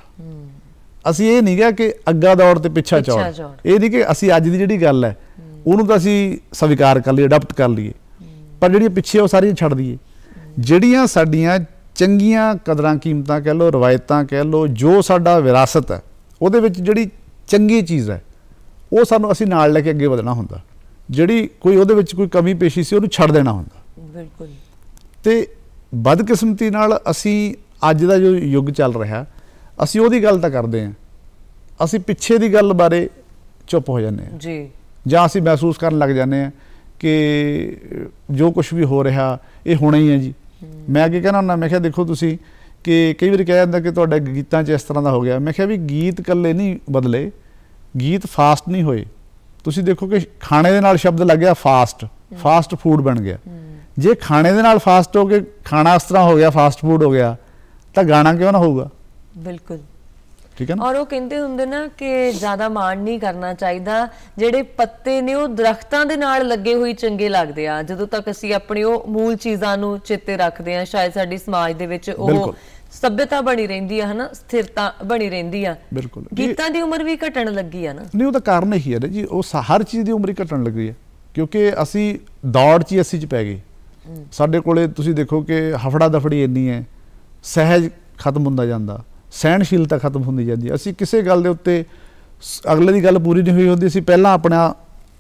ਅਸੀਂ ਇਹ ਨਹੀਂ ਕਿਹਾ ਕਿ ਅੱਗਾ ਦੌੜ ਤੇ ਪਿੱਛਾ ਚੌੜ। ਇਹ ਨਹੀਂ ਕਿ ਅਸੀਂ ਅੱਜ ਦੀ ਜਿਹੜੀ ਗੱਲ ਹੈ ਉਹਨੂੰ ਤਾਂ ਅਸੀਂ ਸਵੀਕਾਰ ਕਰ ਲਈਏ ਅਡਾਪਟ ਕਰ ਲਈਏ। ਪਰ ਜਿਹੜੀਆਂ ਪਿੱਛੇ ਉਹ ਸਾਰੀਆਂ ਛੱਡ ਦਈਏ। ਜਿਹੜੀਆਂ ਸਾਡੀਆਂ ਚੰਗੀਆਂ ਕਦਰਾਂ ਕੀਮਤਾਂ ਕਹਿ ਲਓ ਰਵਾਇਤਾਂ ਕਹਿ ਲਓ ਜੋ ਸਾਡਾ ਵਿਰਾਸਤ ਹੈ ਉਹਦੇ ਵਿੱਚ ਜਿਹੜੀ ਚੰਗੀ ਚੀਜ਼ ਹੈ ਉਹ ਸਾਨੂੰ ਅਸੀਂ ਨਾਲ ਲੈ ਕੇ ਅੱਗੇ ਵਧਣਾ ਹੁੰਦਾ। ਜਿਹੜੀ ਕੋਈ ਉਹਦੇ ਵਿੱਚ ਕੋਈ ਕਮੀ ਪੇਸ਼ੀ ਸੀ ਉਹਨੂੰ ਛੱਡ ਦੇਣਾ ਹੁੰਦਾ। ਬਿਲਕੁਲ। ਤੇ ਬਦਕਿਸਮਤੀ ਨਾਲ ਅਸੀਂ ਅੱਜ ਦਾ ਜੋ ਯੁੱਗ ਚੱਲ ਰਿਹਾ ਅਸੀਂ ਉਹਦੀ ਗੱਲ ਤਾਂ ਕਰਦੇ ਹਾਂ। ਅਸੀਂ ਪਿੱਛੇ ਦੀ ਗੱਲ ਬਾਰੇ ਚੁੱਪ ਹੋ ਜਾਂਦੇ ਹਾਂ। ਜੀ। ਜਾਂ ਅਸੀਂ ਮਹਿਸੂਸ ਕਰਨ ਲੱਗ ਜਾਂਦੇ ਹਾਂ ਕਿ ਜੋ ਕੁਝ ਵੀ ਹੋ ਰਿਹਾ ਇਹ ਹੋਣਾ ਹੀ ਹੈ ਜੀ। ਮੈਂ ਅੱਗੇ ਕਹਿਣਾ ਹੁੰਦਾ ਮੈਂ ਕਿਹਾ ਦੇਖੋ ਤੁਸੀਂ ਕਿ ਕਈ ਵਾਰੀ ਕਹਿ ਜਾਂਦਾ ਕਿ ਤੁਹਾਡੇ ਗੀਤਾਂ 'ਚ ਇਸ ਤਰ੍ਹਾਂ ਦਾ ਹੋ ਗਿਆ। ਮੈਂ ਕਿਹਾ ਵੀ ਗੀਤ ਇਕੱਲੇ ਨਹੀਂ ਬਦਲੇ ਗੀਤ ਫਾਸਟ ਨਹੀਂ ਹੋਏ। ਤੁਸੀਂ ਦੇਖੋ ਕਿ ਖਾਣੇ ਦੇ ਨਾਲ ਸ਼ਬਦ ਲੱਗਿਆ ਫਾਸਟ ਫਾਸਟ ਫੂਡ ਬਣ ਗਿਆ। ਜੇ ਖਾਣੇ ਦੇ ਨਾਲ ਫਾਸਟ ਹੋ ਕੇ ਖਾਣਾ ਇਸ ਤਰ੍ਹਾਂ ਹੋ ਗਿਆ ਫਾਸਟ ਫੂਡ ਹੋ ਗਿਆ ਤਾਂ ਗਾਣਾ ਕਿਉਂ ਨਾ ਹੋਊਗਾ? ਬਿਲਕੁਲ। ਠੀਕ ਹੈ ਨਾ? ਔਰ ਉਹ ਕਹਿੰਦੇ ਹੁੰਦੇ ਨਾ ਕਿ ਜ਼ਿਆਦਾ ਮਾਣ ਨਹੀਂ ਕਰਨਾ ਚਾਹੀਦਾ ਜਿਹੜੇ ਪੱਤੇ ਨੇ ਉਹ ਦਰਖਤਾਂ ਦੇ ਨਾਲ ਲੱਗੇ ਹੋਈ ਚੰਗੇ ਲੱਗਦੇ ਆ। ਜਦੋਂ ਤੱਕ ਅਸੀਂ ਆਪਣੀ ਉਹ ਮੂਲ ਚੀਜ਼ਾਂ ਨੂੰ ਚੇਤੇ ਰੱਖਦੇ ਆ ਸ਼ਾਇਦ ਸਾਡੀ ਸਮਾਜ ਦੇ ਵਿੱਚ ਉਹ। ਸਭਿਅਤਾ ਬਣੀ ਰਹਿੰਦੀ ਆ ਹਨਾ? ਸਥਿਰਤਾ ਬਣੀ ਰਹਿੰਦੀ ਆ। ਬਿਲਕੁਲ। ਗੀਤਾਂ ਦੀ ਉਮਰ ਵੀ ਘਟਣ ਲੱਗੀ ਆ ਨਾ। ਨਹੀਂ ਉਹਦਾ ਕਾਰਨ ਇਹੀ ਹੈ ਨਾ ਜੀ। ਉਹ ਹਰ ਚੀਜ਼ ਦੀ ਉਮਰ ਹੀ ਘਟਣ ਲੱਗੀ ਹੈ ਕਿਉਂਕਿ ਅਸੀਂ ਦੌੜ 'ਚ ਹੀ ਅਸੀਂ 'ਚ ਪੈ ਗਏ। ਸਾਡੇ ਕੋਲੇ ਤੁਸੀਂ ਦੇਖੋ ਕਿ ਹਫੜਾ ਦਫੜੀ ਇੰਨੀ ਹੈ। ਸਹਿਜ ਖਤਮ ਹੁੰਦਾ ਜਾਂਦਾ। ਸਹਿਣਸ਼ੀਲਤਾ ਖਤਮ ਹੁੰਦੀ ਜਾਂਦੀ ਹੈ। ਅਸੀਂ ਕਿਸੇ ਗੱਲ ਦੇ ਉੱਤੇ ਅਗਲੇ ਦੀ ਗੱਲ ਪੂਰੀ ਨਹੀਂ ਹੋਈ ਹੁੰਦੀ। ਅਸੀਂ ਪਹਿਲਾਂ ਆਪਣਾ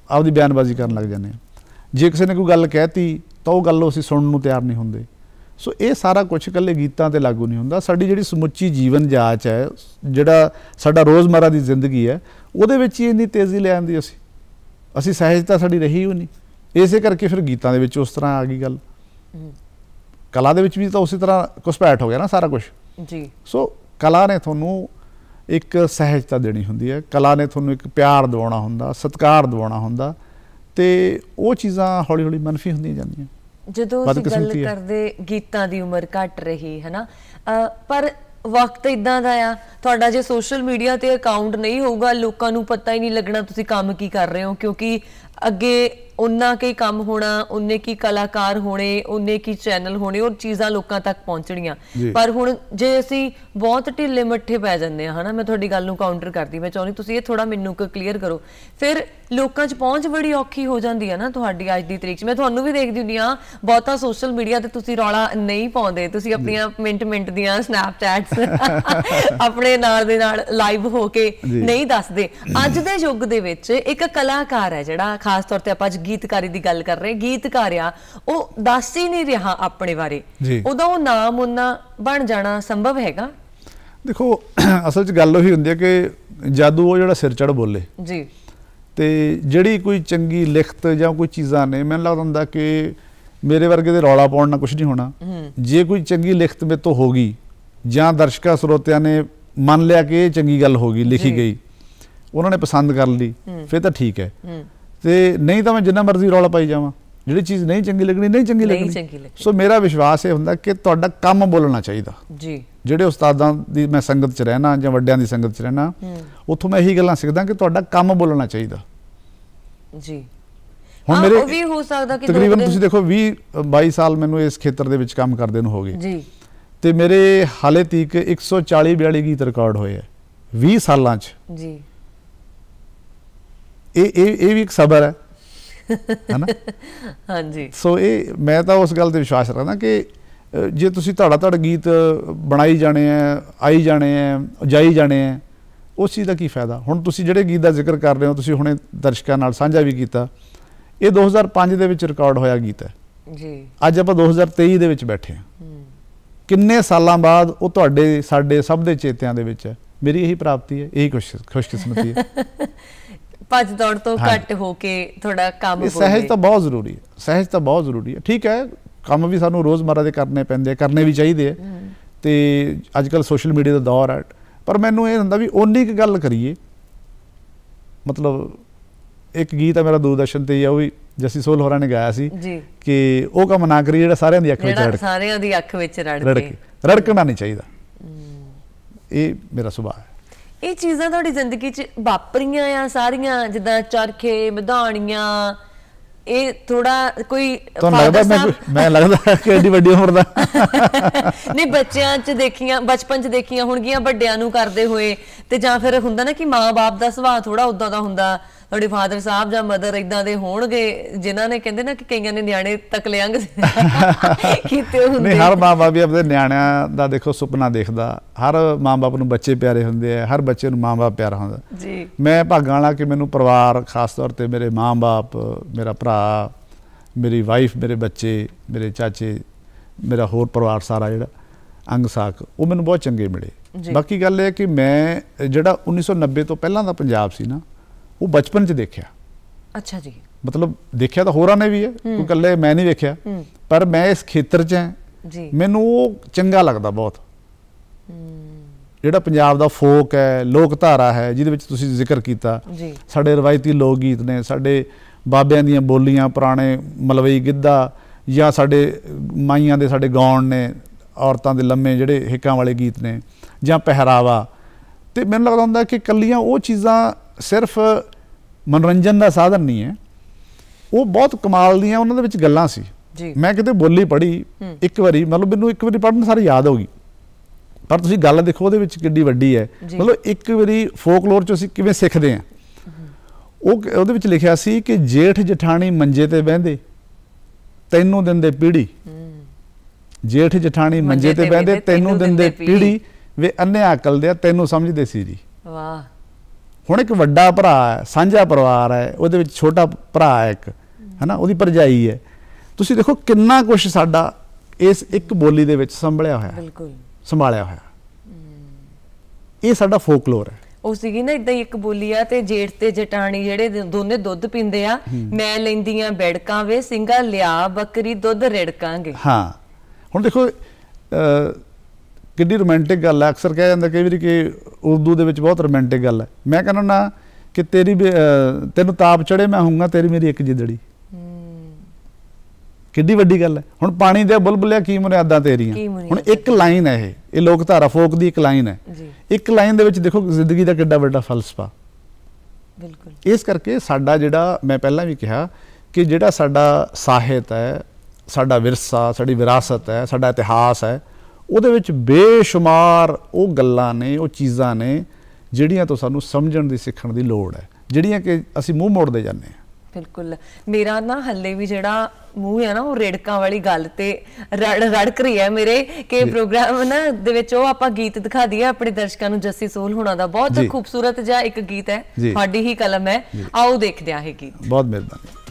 ਆਪਦੀ ਬਿਆਨਬਾਜ਼ੀ ਕਰਨ ਲੱਗ ਜਾਂਦੇ ਹਾਂ। ਜੇ ਕਿਸੇ ਨੇ ਕੋਈ ਗੱਲ ਕਹਿਤੀ ਤਾਂ ਉਹ ਗੱਲ ਅਸੀਂ ਸੁਣਨ ਨੂੰ ਤਿਆਰ ਨਹੀਂ ਹੁੰਦੇ। ਸੋ ਇਹ ਸਾਰਾ ਕੁਝ ਇਕੱਲੇ ਗੀਤਾਂ ਤੇ ਲਾਗੂ ਨਹੀਂ ਹੁੰਦਾ। ਸਾਡੀ ਜਿਹੜੀ ਸਮੁੱਚੀ ਜੀਵਨ ਜਾਂਚ ਹੈ ਜਿਹੜਾ ਸਾਡਾ ਰੋਜ਼ਮਰਾ ਦੀ ਜ਼ਿੰਦਗੀ ਹੈ ਉਹਦੇ ਵਿੱਚ ਹੀ ਇੰਨੀ ਤੇਜ਼ੀ ਲੈ ਆਂਦੀ ਅਸੀਂ। ਅਸੀਂ ਸਹਿਜਤਾ ਸਾਡੀ ਰਹੀ ਹੀ ਨਹੀਂ। ਇਸੇ ਕਰਕੇ ਫਿਰ ਗੀਤਾਂ ਦੇ ਵਿੱਚ ਉਸ ਤਰ੍ਹਾਂ ਆ ਗਈ ਗੱਲ। ਕਲਾ ਦੇ ਵਿੱਚ ਵੀ ਤਾਂ ਉਸੇ ਤਰ੍ਹਾਂ ਘੁਸਪੈਠ ਹੋ ਗਿਆ ਨਾ ਸਾਰਾ ਕੁਝ ਜੀ। ਸੋ ਕਲਾ ਨੇ ਤੁਹਾਨੂੰ ਇੱਕ ਸਹਿਜਤਾ ਦੇਣੀ ਹੁੰਦੀ ਹੈ। ਕਲਾ ਨੇ ਤੁਹਾਨੂੰ ਇੱਕ ਪਿਆਰ ਦਿਵਾਉਣਾ ਹੁੰਦਾ ਸਤਿਕਾਰ ਦਿਵਾਉਣਾ ਹੁੰਦਾ ਤੇ ਉਹ ਚੀਜ਼ਾਂ ਹੌਲੀ ਹੌਲੀ ਮਨਫੀ ਹੁੰਦੀਆਂ ਜਾਂਦੀਆਂ। ਜਦੋਂ ਅਸੀਂ ਗੱਲ। ਕਰਦੇ ਗੀਤਾਂ ਦੀ ਉਮਰ ਘਟ ਰਹੀ ਹੈ ਨਾ ਪਰ ਵਕਤ ਇਦਾਂ ਦਾ ਆ ਤੁਹਾਡਾ ਜੇ ਸੋਸ਼ਲ ਮੀਡੀਆ ਤੇ ਅਕਾਊਂਟ ਨਹੀਂ ਹੋਊਗਾ ਲੋਕਾਂ ਨੂੰ ਪਤਾ ਹੀ ਨਹੀਂ ਲੱਗਣਾ ਤੁਸੀਂ ਕੰਮ ਕੀ ਕਰ ਰਹੇ ਹੋ ਕਿਉਂਕਿ ਅੱਗੇ ਉਹਨਾਂ ਕੀ ਕੰਮ ਹੋਣਾ ਉਹਨੇ ਕੀ ਕਲਾਕਾਰ ਹੋਣੇ ਉਹਨੇ ਕੀ ਚੈਨਲ ਹੋਣੇ ਉਹ ਚੀਜ਼ਾਂ ਲੋਕਾਂ ਤੱਕ ਪਹੁੰਚਣੀਆਂ। ਪਰ ਹੁਣ ਜੇ ਅਸੀਂ ਬਹੁਤ ਢਿੱਲੇ ਮੱਠੇ ਪੈ ਜਾਂਦੇ ਆ ਹਨਾ ਮੈਂ ਤੁਹਾਡੀ ਗੱਲ ਨੂੰ ਕਾਊਂਟਰ ਕਰਦੀ ਮੈਂ ਚਾਹੁੰਦੀ ਤੁਸੀਂ ਇਹ ਥੋੜਾ ਮੈਨੂੰ ਕਲੀਅਰ ਕਰੋ। ਫਿਰ ਲੋਕਾਂ 'ਚ ਪਹੁੰਚ ਬੜੀ ਔਖੀ ਹੋ ਜਾਂਦੀ ਹੈ ਨਾ ਤੁਹਾਡੀ ਅੱਜ ਦੀ ਤਰੀਕ 'ਚ। ਮੈਂ ਤੁਹਾਨੂੰ ਵੀ ਦੇਖਦੀ ਹੁੰਦੀ ਆ ਬਹੁਤਾ ਸੋਸ਼ਲ ਮੀਡੀਆ ਤੇ ਤੁਸੀਂ ਰੌਲਾ ਨਹੀਂ ਪਾਉਂਦੇ ਤੁਸੀਂ ਆਪਣੀਆਂ ਮਿੰਟ ਮਿੰਟ ਦੀਆਂ ਸਨੈਪਚੈਟਸ ਆਪਣੇ ਨਾਲ ਦੇ ਨਾਲ ਲਾਈਵ ਹੋ ਕੇ। ਨਹੀਂ ਦੱਸਦੇ। ਅੱਜ ਦੇ ਯੁੱਗ ਦੇ ਵਿੱਚ ਇੱਕ ਕਲਾਕਾਰ ਹੈ ਜਿਹੜਾ ਖਾਸ ਤੌਰ ਤੇ ਆਪਾਂ ਅੱਜ ਗੀਤਕਾਰੀ ਦੀ ਗੱਲ ਕਰ ਰਹੇ ਗੀਤਕਾਰ ਆ ਉਹ ਦੱਸ ਹੀ ਨਹੀਂ ਰਿਹਾ ਆਪਣੇ ਬਾਰੇ। ਉਹਦਾ ਉਹ ਨਾਮ ਉਹਨਾਂ ਬਣ ਜਾਣਾ ਸੰਭਵ ਹੈਗਾ? ਦੇਖੋ ਅਸਲ 'ਚ ਗੱਲ ਉਹੀ ਹੁੰਦੀ ਹੈ ਕਿ ਜਾਦੂ ਉਹ ਜਿਹੜਾ ਸਿਰ ਚੜ ਬੋਲੇ। ਜੀ। ਤੇ ਜਿਹੜੀ ਕੋਈ ਚੰਗੀ ਲਿਖਤ ਜਾਂ ਕੋਈ ਚੀਜ਼ਾਂ ਨੇ ਮੈਨੂੰ ਲੱਗਦਾ ਹੁੰਦਾ ਕਿ ਮੇਰੇ ਵਰਗੇ ਦੇ ਰੌਲਾ ਪਾਉਣ ਨਾਲ ਕੁਝ ਨਹੀਂ ਹੋਣਾ। ਜੇ ਕੋਈ ਚੰਗੀ ਲਿਖਤ ਮੇਰੇ ਤੋਂ ਹੋ ਗਈ ਜਾਂ ਦਰਸ਼ਕਾਂ ਸਰੋਤਿਆਂ ਨੇ ਮੰਨ ਲਿਆ ਕਿ ਇਹ ਚੰਗੀ ਗੱਲ ਹੋ ਗਈ ਲਿਖੀ। ਗਈ ਉਹਨਾਂ ਨੇ ਪਸੰਦ ਕਰ ਲਈ ਫਿਰ ਤਾਂ ਠੀਕ ਹੂੰ। ਤੇ ਨਹੀਂ ਤਾਂ ਮੈਂ ਜਿੰਨਾ ਮਰਜ਼ੀ ਰੌਲਾ ਪਾਈ ਜਾਵਾਂ। ਜਿਹੜੀ ਚੀਜ਼ ਨਹੀਂ ਚੰਗੀ ਲੱਗਣੀ ਨਹੀਂ ਚੰਗੀ ਲੱਗਣੀ। ਸੋ ਮੇਰਾ ਵਿਸ਼ਵਾਸ ਇਹ ਹੁੰਦਾ ਕਿ ਤੁਹਾਡਾ ਕੰਮ ਬੋਲਣਾ ਚਾਹੀਦਾ। ਜੀ। ਜਿਹੜੇ ਉਸਤਾਦਾਂ ਦੀ ਮੈਂ ਸੰਗਤ 'ਚ ਰਹਿਣਾ ਜਾਂ ਵੱਡਿਆਂ ਦੀ ਸੰਗਤ 'ਚ ਰਹਿਣਾ ਉੱਥੋਂ ਮੈਂ ਇਹੀ ਗੱਲਾਂ ਸਿੱਖਦਾ ਕਿ ਤੁਹਾਡਾ ਕੰਮ ਬੋਲਣਾ ਚਾਹੀਦਾ। ਜੀ। ਹੁਣ ਮੇਰੇ ਉਹ ਵੀ ਹੋ ਸਕਦਾ ਕਿ ਤਕਰੀਬਨ ਤੁਸੀਂ ਦੇਖੋ 20 22 ਸਾਲ ਮੈਨੂੰ ਇਸ ਖੇਤਰ ਦੇ ਵਿੱਚ ਕੰਮ ਕਰਦੇ ਨੂੰ ਹੋ ਗਏ। ਜੀ। ਤੇ ਮੇਰੇ ਹਾਲੇ ਤੀਕ 140 42 ਗੀਤ ਰਿਕਾਰਡ ਹੋਏ ਆ 20 ਸਾਲਾਂ 'ਚ। ਜੀ। ਇਹ ਇਹ ਇਹ ਵੀ ਇੱਕ ਸਬਰ ਹੈ। ਹੈਨਾ? ਹਾਂਜੀ। ਸੋ ਇਹ ਮੈਂ ਤਾਂ ਉਸ ਗੱਲ ਤੇ ਵਿਸ਼ਵਾਸ ਰੱਖਦਾ ਕਿ ਜੇ ਤੁਸੀਂ ਧੜਾ ਧੜ ਗੀਤ ਬਣਾਈ ਜਾਣੇ ਆ ਆਈ ਜਾਣੇ ਆ ਜਾਈ ਜਾਣੇ ਆ ਉਸ ਚੀਜ਼ ਦਾ ਕੀ ਫਾਇਦਾ? ਹੁਣ ਤੁਸੀਂ ਜਿਹੜੇ ਗੀਤ ਦਾ ਜ਼ਿਕਰ ਕਰ ਰਹੇ ਹੋ ਤੁਸੀਂ ਹੁਣੇ ਦਰਸ਼ਕਾਂ ਨਾਲ ਸਾਂਝਾ ਵੀ ਕੀਤਾ ਇਹ 2005 ਦੇ ਵਿੱਚ ਰਿਕਾਰਡ ਹੋਇਆ ਗੀਤ ਹੈ। ਜੀ। ਅੱਜ ਆਪਾਂ 2023 ਦੇ ਵਿੱਚ ਬੈਠੇ ਹਾਂ। ਕਿੰਨੇ ਸਾਲਾਂ ਬਾਅਦ ਉਹ ਤੁਹਾਡੇ ਸਾਡੇ ਸਭ ਦੇ ਚੇਤਿਆਂ ਦੇ ਵਿੱਚ ਹੈ। ਮੇਰੀ ਇਹੀ ਪ੍ਰਾਪਤੀ ਹੈ ਇਹੀ ਖੁਸ਼ ਖੁਸ਼ਕਿਸਮਤੀ ਹੈ। ਭੱਜ ਦੌੜ ਤੋਂ। ਘੱਟ ਹੋ ਕੇ ਥੋੜਾ ਕੰਮ ਬੋਲੇ। ਸਹਿਜ ਤਾਂ ਬਹੁਤ ਜ਼ਰੂਰੀ ਹੈ ਸਹਿਜ ਤਾਂ ਬਹੁਤ ਜ਼ਰੂਰੀ ਹੈ। ਠੀਕ ਹੈ ਕੰਮ ਵੀ ਸਾਨੂੰ ਰੋਜ਼ਮਰਰਾ ਦੇ ਕਰਨੇ ਪੈਂਦੇ ਆ ਕਰਨੇ ਵੀ ਚਾਹੀਦੇ ਆ। ਤੇ ਅੱਜ ਕੱਲ ਸੋਸ਼ਲ ਮੀਡੀਆ ਦਾ ਦੌਰ ਹੈ ਪਰ ਮੈਨੂੰ ਇਹ ਹੁੰਦਾ ਵੀ ਓਨੀ ਕੁ ਗੱਲ ਕਰੀਏ ਮਤਲਬ ਇੱਕ ਗੀਤ ਹੈ ਮੇਰਾ ਦੂਰਦਰਸ਼ਨ ਤੇ ਹੀ ਆ ਉਹ ਵੀ ਜੱਸੀ ਸੋਲ ਹੋਰਾਂ ਨੇ ਗਾਇਆ ਸੀ ਜੀ। ਕਿ ਉਹ ਕੰਮ ਨਾ ਕਰੀਏ ਜਿਹੜਾ ਸਾਰਿਆਂ ਦੀ ਅੱਖ ਵਿੱਚ ਰੜਕ। ਸਾਰਿਆਂ ਦੀ ਅੱਖ ਵਿੱਚ ਰੜ ਰੜਕ। ਰੜਕਣਾ ਨਹੀਂ ਚਾਹੀਦਾ। ਇਹ ਮੇਰਾ ਸੁਭਾਅ ਹੈ। ਇਹ ਚੀਜ਼ਾਂ ਤੁਹਾਡੀ ਜ਼ਿੰਦਗੀ 'ਚ ਵਾਪਰੀਆਂ ਆ ਸਾਰੀਆਂ ਜਿੱਦਾਂ ਚਰਖੇ ਮਧਾਣੀਆਂ ਇਹ ਥੋੜਾ ਕੋਈ ਤੁਹਾਨੂੰ ਲੱਗਦਾ ਮੈਂ ਲੱਗਦਾ ਕਿ ਐਡੀ ਵੱਡੀ ਉਮਰ ਦਾ? ਨਹੀਂ ਬੱਚਿਆਂ 'ਚ ਦੇਖੀਆਂ ਬਚਪਨ 'ਚ ਦੇਖੀਆਂ ਹੋਣਗੀਆਂ ਵੱਡਿਆਂ ਨੂੰ ਕਰਦੇ ਹੋਏ ਤੇ ਜਾਂ ਫਿਰ ਹੁੰਦਾ ਨਾ ਕਿ ਮਾਂ-ਬਾਪ ਦਾ ਸੁਭਾਅ ਥੋੜਾ ਉਦਾਂ ਦਾ ਹੁੰਦਾ। ਤੁਹਾਡੇ ਫਾਦਰ ਸਾਹਿਬ ਜਾਂ ਮਦਰ ਇਦਾਂ ਦੇ ਹੋਣਗੇ ਜਿਨ੍ਹਾਂ ਨੇ ਕਹਿੰਦੇ ਨਾ ਕਿ ਕਈਆਂ ਨੇ ਨਿਆਣੇ ਤੱਕ ਲਿਆਂਗ ਕੀਤੇ ਹੁੰਦੇ। ਨਹੀਂ ਹਰ ਮਾਂ-ਬਾਪ ਵੀ ਆਪਣੇ ਨਿਆਣਿਆਂ ਦਾ ਦੇਖੋ ਸੁਪਨਾ ਦੇਖਦਾ। ਹਰ ਮਾਂ-ਬਾਪ ਨੂੰ ਬੱਚੇ ਪਿਆਰੇ ਹੁੰਦੇ ਆ ਹਰ ਬੱਚੇ ਨੂੰ ਮਾਂ-ਬਾਪ ਪਿਆਰਾ ਹੁੰਦਾ। ਜੀ। ਮੈਂ ਭਾਗਾਂ ਵਾਲਾ ਕਿ ਮੈਨੂੰ ਪਰਿਵਾਰ ਖਾਸ ਤੌਰ ਤੇ ਮੇਰੇ ਮਾਂ-ਬਾਪ ਮੇਰਾ ਭਰਾ ਮੇਰੀ ਵਾਈਫ ਮੇਰੇ ਬੱਚੇ ਮੇਰੇ ਚਾਚੇ ਮੇਰਾ ਹੋਰ ਪਰਿਵਾਰ ਸਾਰਾ ਜਿਹੜਾ ਅੰਗ ਸਾਕ ਉਹ ਮੈਨੂੰ ਬਹੁਤ ਚੰਗੇ ਮਿਲੇ। ਬਾਕੀ ਗੱਲ ਇਹ ਹੈ ਕਿ ਮੈਂ ਜਿਹੜਾ 1990 ਤੋਂ ਪਹਿਲਾਂ ਦਾ ਪੰਜਾਬ ਸੀ ਨਾ ਉਹ ਬਚਪਨ 'ਚ ਦੇਖਿਆ। ਅੱਛਾ ਜੀ। ਮਤਲਬ ਦੇਖਿਆ ਤਾਂ ਹੋਰਾਂ ਨੇ ਵੀ ਹੈ ਕੋਈ ਇਕੱਲੇ ਮੈਂ ਨਹੀਂ ਵੇਖਿਆ। ਪਰ ਮੈਂ ਇਸ ਖੇਤਰ 'ਚ ਹਾਂ। ਜੀ। ਮੈਨੂੰ ਉਹ ਚੰਗਾ ਲੱਗਦਾ ਬਹੁਤ। ਜਿਹੜਾ ਪੰਜਾਬ ਦਾ ਫੋਕ ਹੈ ਲੋਕ ਧਾਰਾ ਹੈ ਜਿਹਦੇ ਵਿੱਚ ਤੁਸੀਂ ਜ਼ਿਕਰ ਕੀਤਾ। ਸਾਡੇ ਰਵਾਇਤੀ ਲੋਕ ਗੀਤ ਨੇ ਸਾਡੇ ਬਾਬਿਆਂ ਦੀਆਂ ਬੋਲੀਆਂ ਪੁਰਾਣੇ ਮਲਵਈ ਗਿੱਧਾ ਜਾਂ ਸਾਡੇ ਮਾਈਆਂ ਦੇ ਸਾਡੇ ਗਾਉਣ ਨੇ ਔਰਤਾਂ ਦੇ ਲੰਮੇ ਜਿਹੜੇ ਹਿੱਕਾਂ ਵਾਲੇ ਗੀਤ ਨੇ ਜਾਂ ਪਹਿਰਾਵਾ। ਤੇ ਮੈਨੂੰ ਲੱਗਦਾ ਹੁੰਦਾ ਕਿ ਕੱਲੀਆਂ ਉਹ ਚੀਜ਼ਾਂ ਸਿਰਫ ਮਨੋਰੰਜਨ ਦਾ ਸਾਧਨ ਨਹੀਂ ਹੈ। ਉਹ ਬਹੁਤ ਕਮਾਲ ਦੀਆਂ ਉਹਨਾਂ ਦੇ ਵਿੱਚ ਗੱਲਾਂ ਸੀ। ਜੀ। ਮੈਂ ਕਿਤੇ ਬੋਲੀ ਪੜ੍ਹੀ। ਇੱਕ ਵਾਰੀ ਮਤਲਬ ਮੈਨੂੰ ਇੱਕ ਵਾਰੀ ਪੜ੍ਹਨ ਸਾਰੀ ਯਾਦ ਹੋ ਗਈ। ਪਰ ਤੁਸੀਂ ਗੱਲ ਦੇਖੋ ਉਹਦੇ ਵਿੱਚ ਕਿੱਡੀ ਵੱਡੀ ਹੈ। ਮਤਲਬ ਇੱਕ ਵਾਰੀ ਫੋਕਲੋਰ ਚ ਅਸੀਂ ਕਿਵੇਂ ਸਿੱਖਦੇ ਹਾਂ। ਉਹ ਉਹਦੇ ਵਿੱਚ ਲਿਖਿਆ ਸੀ ਕਿ ਜੇਠ ਜਠਾਣੀ ਮੰਜੇ ਤੇ ਬਹਿੰਦੇ ਤੈਨੂੰ ਦਿੰਦੇ ਪੀੜੀ। ਜੇਠ ਜਠਾਣੀ ਮੰਜੇ ਤੇ ਬਹਿੰਦੇ ਤੈਨੂੰ ਦਿੰਦੇ ਪੀੜੀ। ਵੇ ਅੰਨਿਆ ਅਕਲ ਦੇ ਤੈਨੂੰ ਸਮਝਦੇ ਸੀ ਜੀ। ਵਾਹ। ਹੁਣ ਇੱਕ ਵੱਡਾ ਭਰਾ ਹੈ ਸਾਂਝਾ ਪਰਿਵਾਰ ਹੈ ਉਹਦੇ ਵਿੱਚ ਛੋਟਾ ਭਰਾ ਹੈ ਇੱਕ ਹੈਨਾ ਉਹਦੀ ਭਰਜਾਈ ਹੈ। ਤੁਸੀਂ ਦੇਖੋ ਕਿੰਨਾ ਕੁਝ ਸਾਡਾ ਇਸ ਇੱਕ ਬੋਲੀ ਦੇ ਵਿੱਚ ਸੰਭਲਿਆ ਹੋਇਆ ਬਿਲਕੁਲ। ਸੰਭਾਲਿਆ ਹੋਇਆ ਇਹ ਸਾਡਾ ਫੋਕਲੋਰ ਹੈ। ਉਹ ਸੀਗੀ ਨਾ ਇਦਾਂ ਇੱਕ ਬੋਲੀ ਆ ਤੇ ਜੇਠ ਤੇ ਜਟਾਣੀ ਜਿਹੜੇ ਦੋਨੇ ਦੁੱਧ ਪੀਂਦੇ ਆ ਮੈਂ ਲੈਂਦੀਆਂ ਬੈੜਕਾਂ ਵੇ ਸਿੰਘਾ ਲਿਆ ਬੱਕਰੀ ਦੁੱਧ ਰਿੜਕਾਂਗੇ। ਹਾਂ। ਹੁਣ ਦੇਖੋ ਕਿੰਨੀ ਰੋਮਾਂਟਿਕ ਗੱਲ ਹੈ ਅਕਸਰ ਕਿਹਾ ਜਾਂਦਾ ਕਈ ਵਾਰੀ ਕਿ ਉਰਦੂ ਦੇ ਵਿੱਚ ਬਹੁਤ ਰੋਮਾਂਟਿਕ ਗੱਲ ਹੈ ਮੈਂ ਕਹਿੰਦਾ ਨਾ ਕਿ ਤੇਰੀ ਤੈਨੂੰ ਤਾਪ ਚੜੇ ਮੈਂ ਹੂੰਗਾ ਤੇਰੀ ਮੇਰੀ ਇੱਕ ਜਿੱਦੜੀ। ਕਿੱਡੀ ਵੱਡੀ ਗੱਲ ਹੈ ਹੁਣ ਪਾਣੀ ਦੇ ਬੁਲਬੁਲਿਆ ਕੀ ਮੁਨਿਆਦਾਂ ਤੇਰੀਆਂ? ਹੁਣ ਇੱਕ ਲਾਈਨ ਹੈ ਇਹ। ਇਹ ਲੋਕ ਧਾਰਾ ਫੋਕ ਦੀ ਇੱਕ ਲਾਈਨ ਹੈ ਇੱਕ ਲਾਈਨ ਦੇ ਵਿੱਚ ਦੇਖੋ ਜ਼ਿੰਦਗੀ ਦਾ ਕਿੱਡਾ ਵੱਡਾ ਫਲਸਫਾ। ਬਿਲਕੁਲ। ਇਸ ਕਰਕੇ ਸਾਡਾ ਜਿਹੜਾ ਮੈਂ ਪਹਿਲਾਂ ਵੀ ਕਿਹਾ ਕਿ ਜਿਹੜਾ ਸਾਡਾ ਸਾਹਿਤ ਹੈ ਸਾਡਾ ਵਿਰਸਾ ਸਾਡੀ ਵਿਰਾਸਤ ਹੈ ਸਾਡਾ ਇਤਿਹਾਸ ਹੈ ਉਹਦੇ ਵਿੱਚ ਬੇਸ਼ੁਮਾਰ ਉਹ ਗੱਲਾਂ ਨੇ ਉਹ ਚੀਜ਼ਾਂ ਨੇ ਜਿਹੜੀਆਂ ਤੋਂ ਸਾਨੂੰ ਸਮਝਣ ਦੀ ਸਿੱਖਣ ਦੀ ਲੋੜ ਹੈ ਜਿਹੜੀਆਂ ਕਿ ਅਸੀਂ ਮੂੰਹ ਮੋੜਦੇ ਜਾਂਦੇ ਹਾਂ। ਬਿਲਕੁਲ। ਮੇਰਾ ਨਾ ਹੱਲੇ ਵੀ ਜਿਹੜਾ ਮੂੰਹ ਹੈ ਨਾ ਉਹ ਰੇੜਕਾਂ ਵਾਲੀ ਗੱਲ ਤੇ ਰੜ ਰੜਕ ਰਹੀ ਹੈ ਮੇਰੇ ਕਿ ਪ੍ਰੋਗਰਾਮ ਨਾ ਦੇ ਵਿੱਚ ਉਹ ਆਪਾਂ ਗੀਤ ਦਿਖਾ ਦਈਏ ਆਪਣੇ ਦਰਸ਼ਕਾਂ ਨੂੰ ਜੱਸੀ ਸੋਲ ਹੋਣਾ ਦਾ। ਬਹੁਤ। ਖੂਬਸੂਰਤ ਜਿਹਾ ਇੱਕ ਗੀਤ ਹੈ। ਤੁਹਾਡੀ ਹੀ ਕਲਮ ਹੈ। ਆਓ ਦੇਖਦੇ ਹਾਂ ਇਹ ਗੀਤ। ਬਹੁਤ ਮਿਹਰਬਾਨੀ।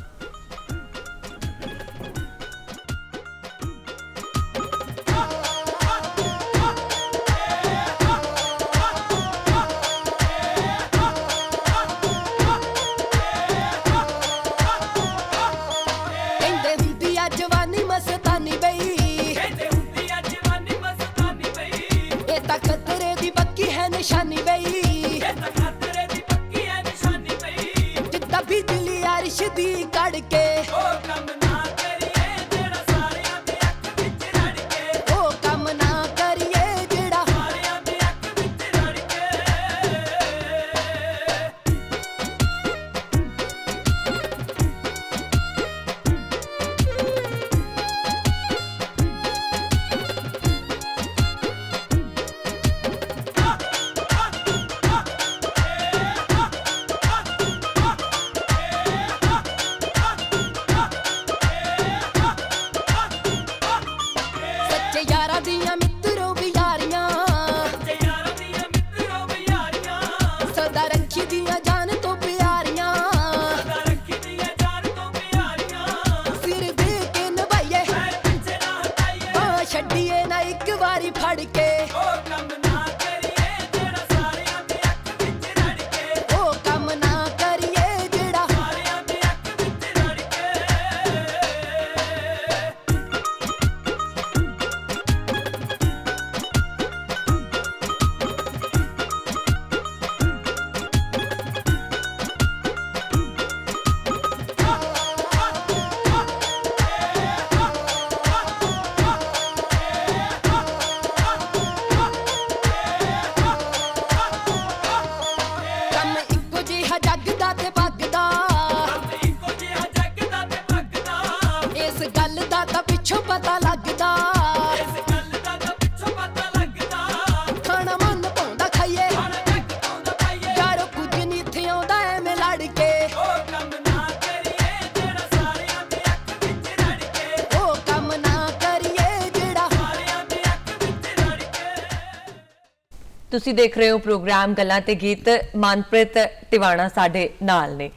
ਤੁਸੀਂ ਦੇਖ ਰਹੇ ਹੋ ਪ੍ਰੋਗਰਾਮ ਗੱਲਾਂ ਤੇ ਗੀਤ ਮਨਪ੍ਰੀਤ ਟਿਵਾਣਾ ਸਾਡੇ ਨਾਲ ਨੇ।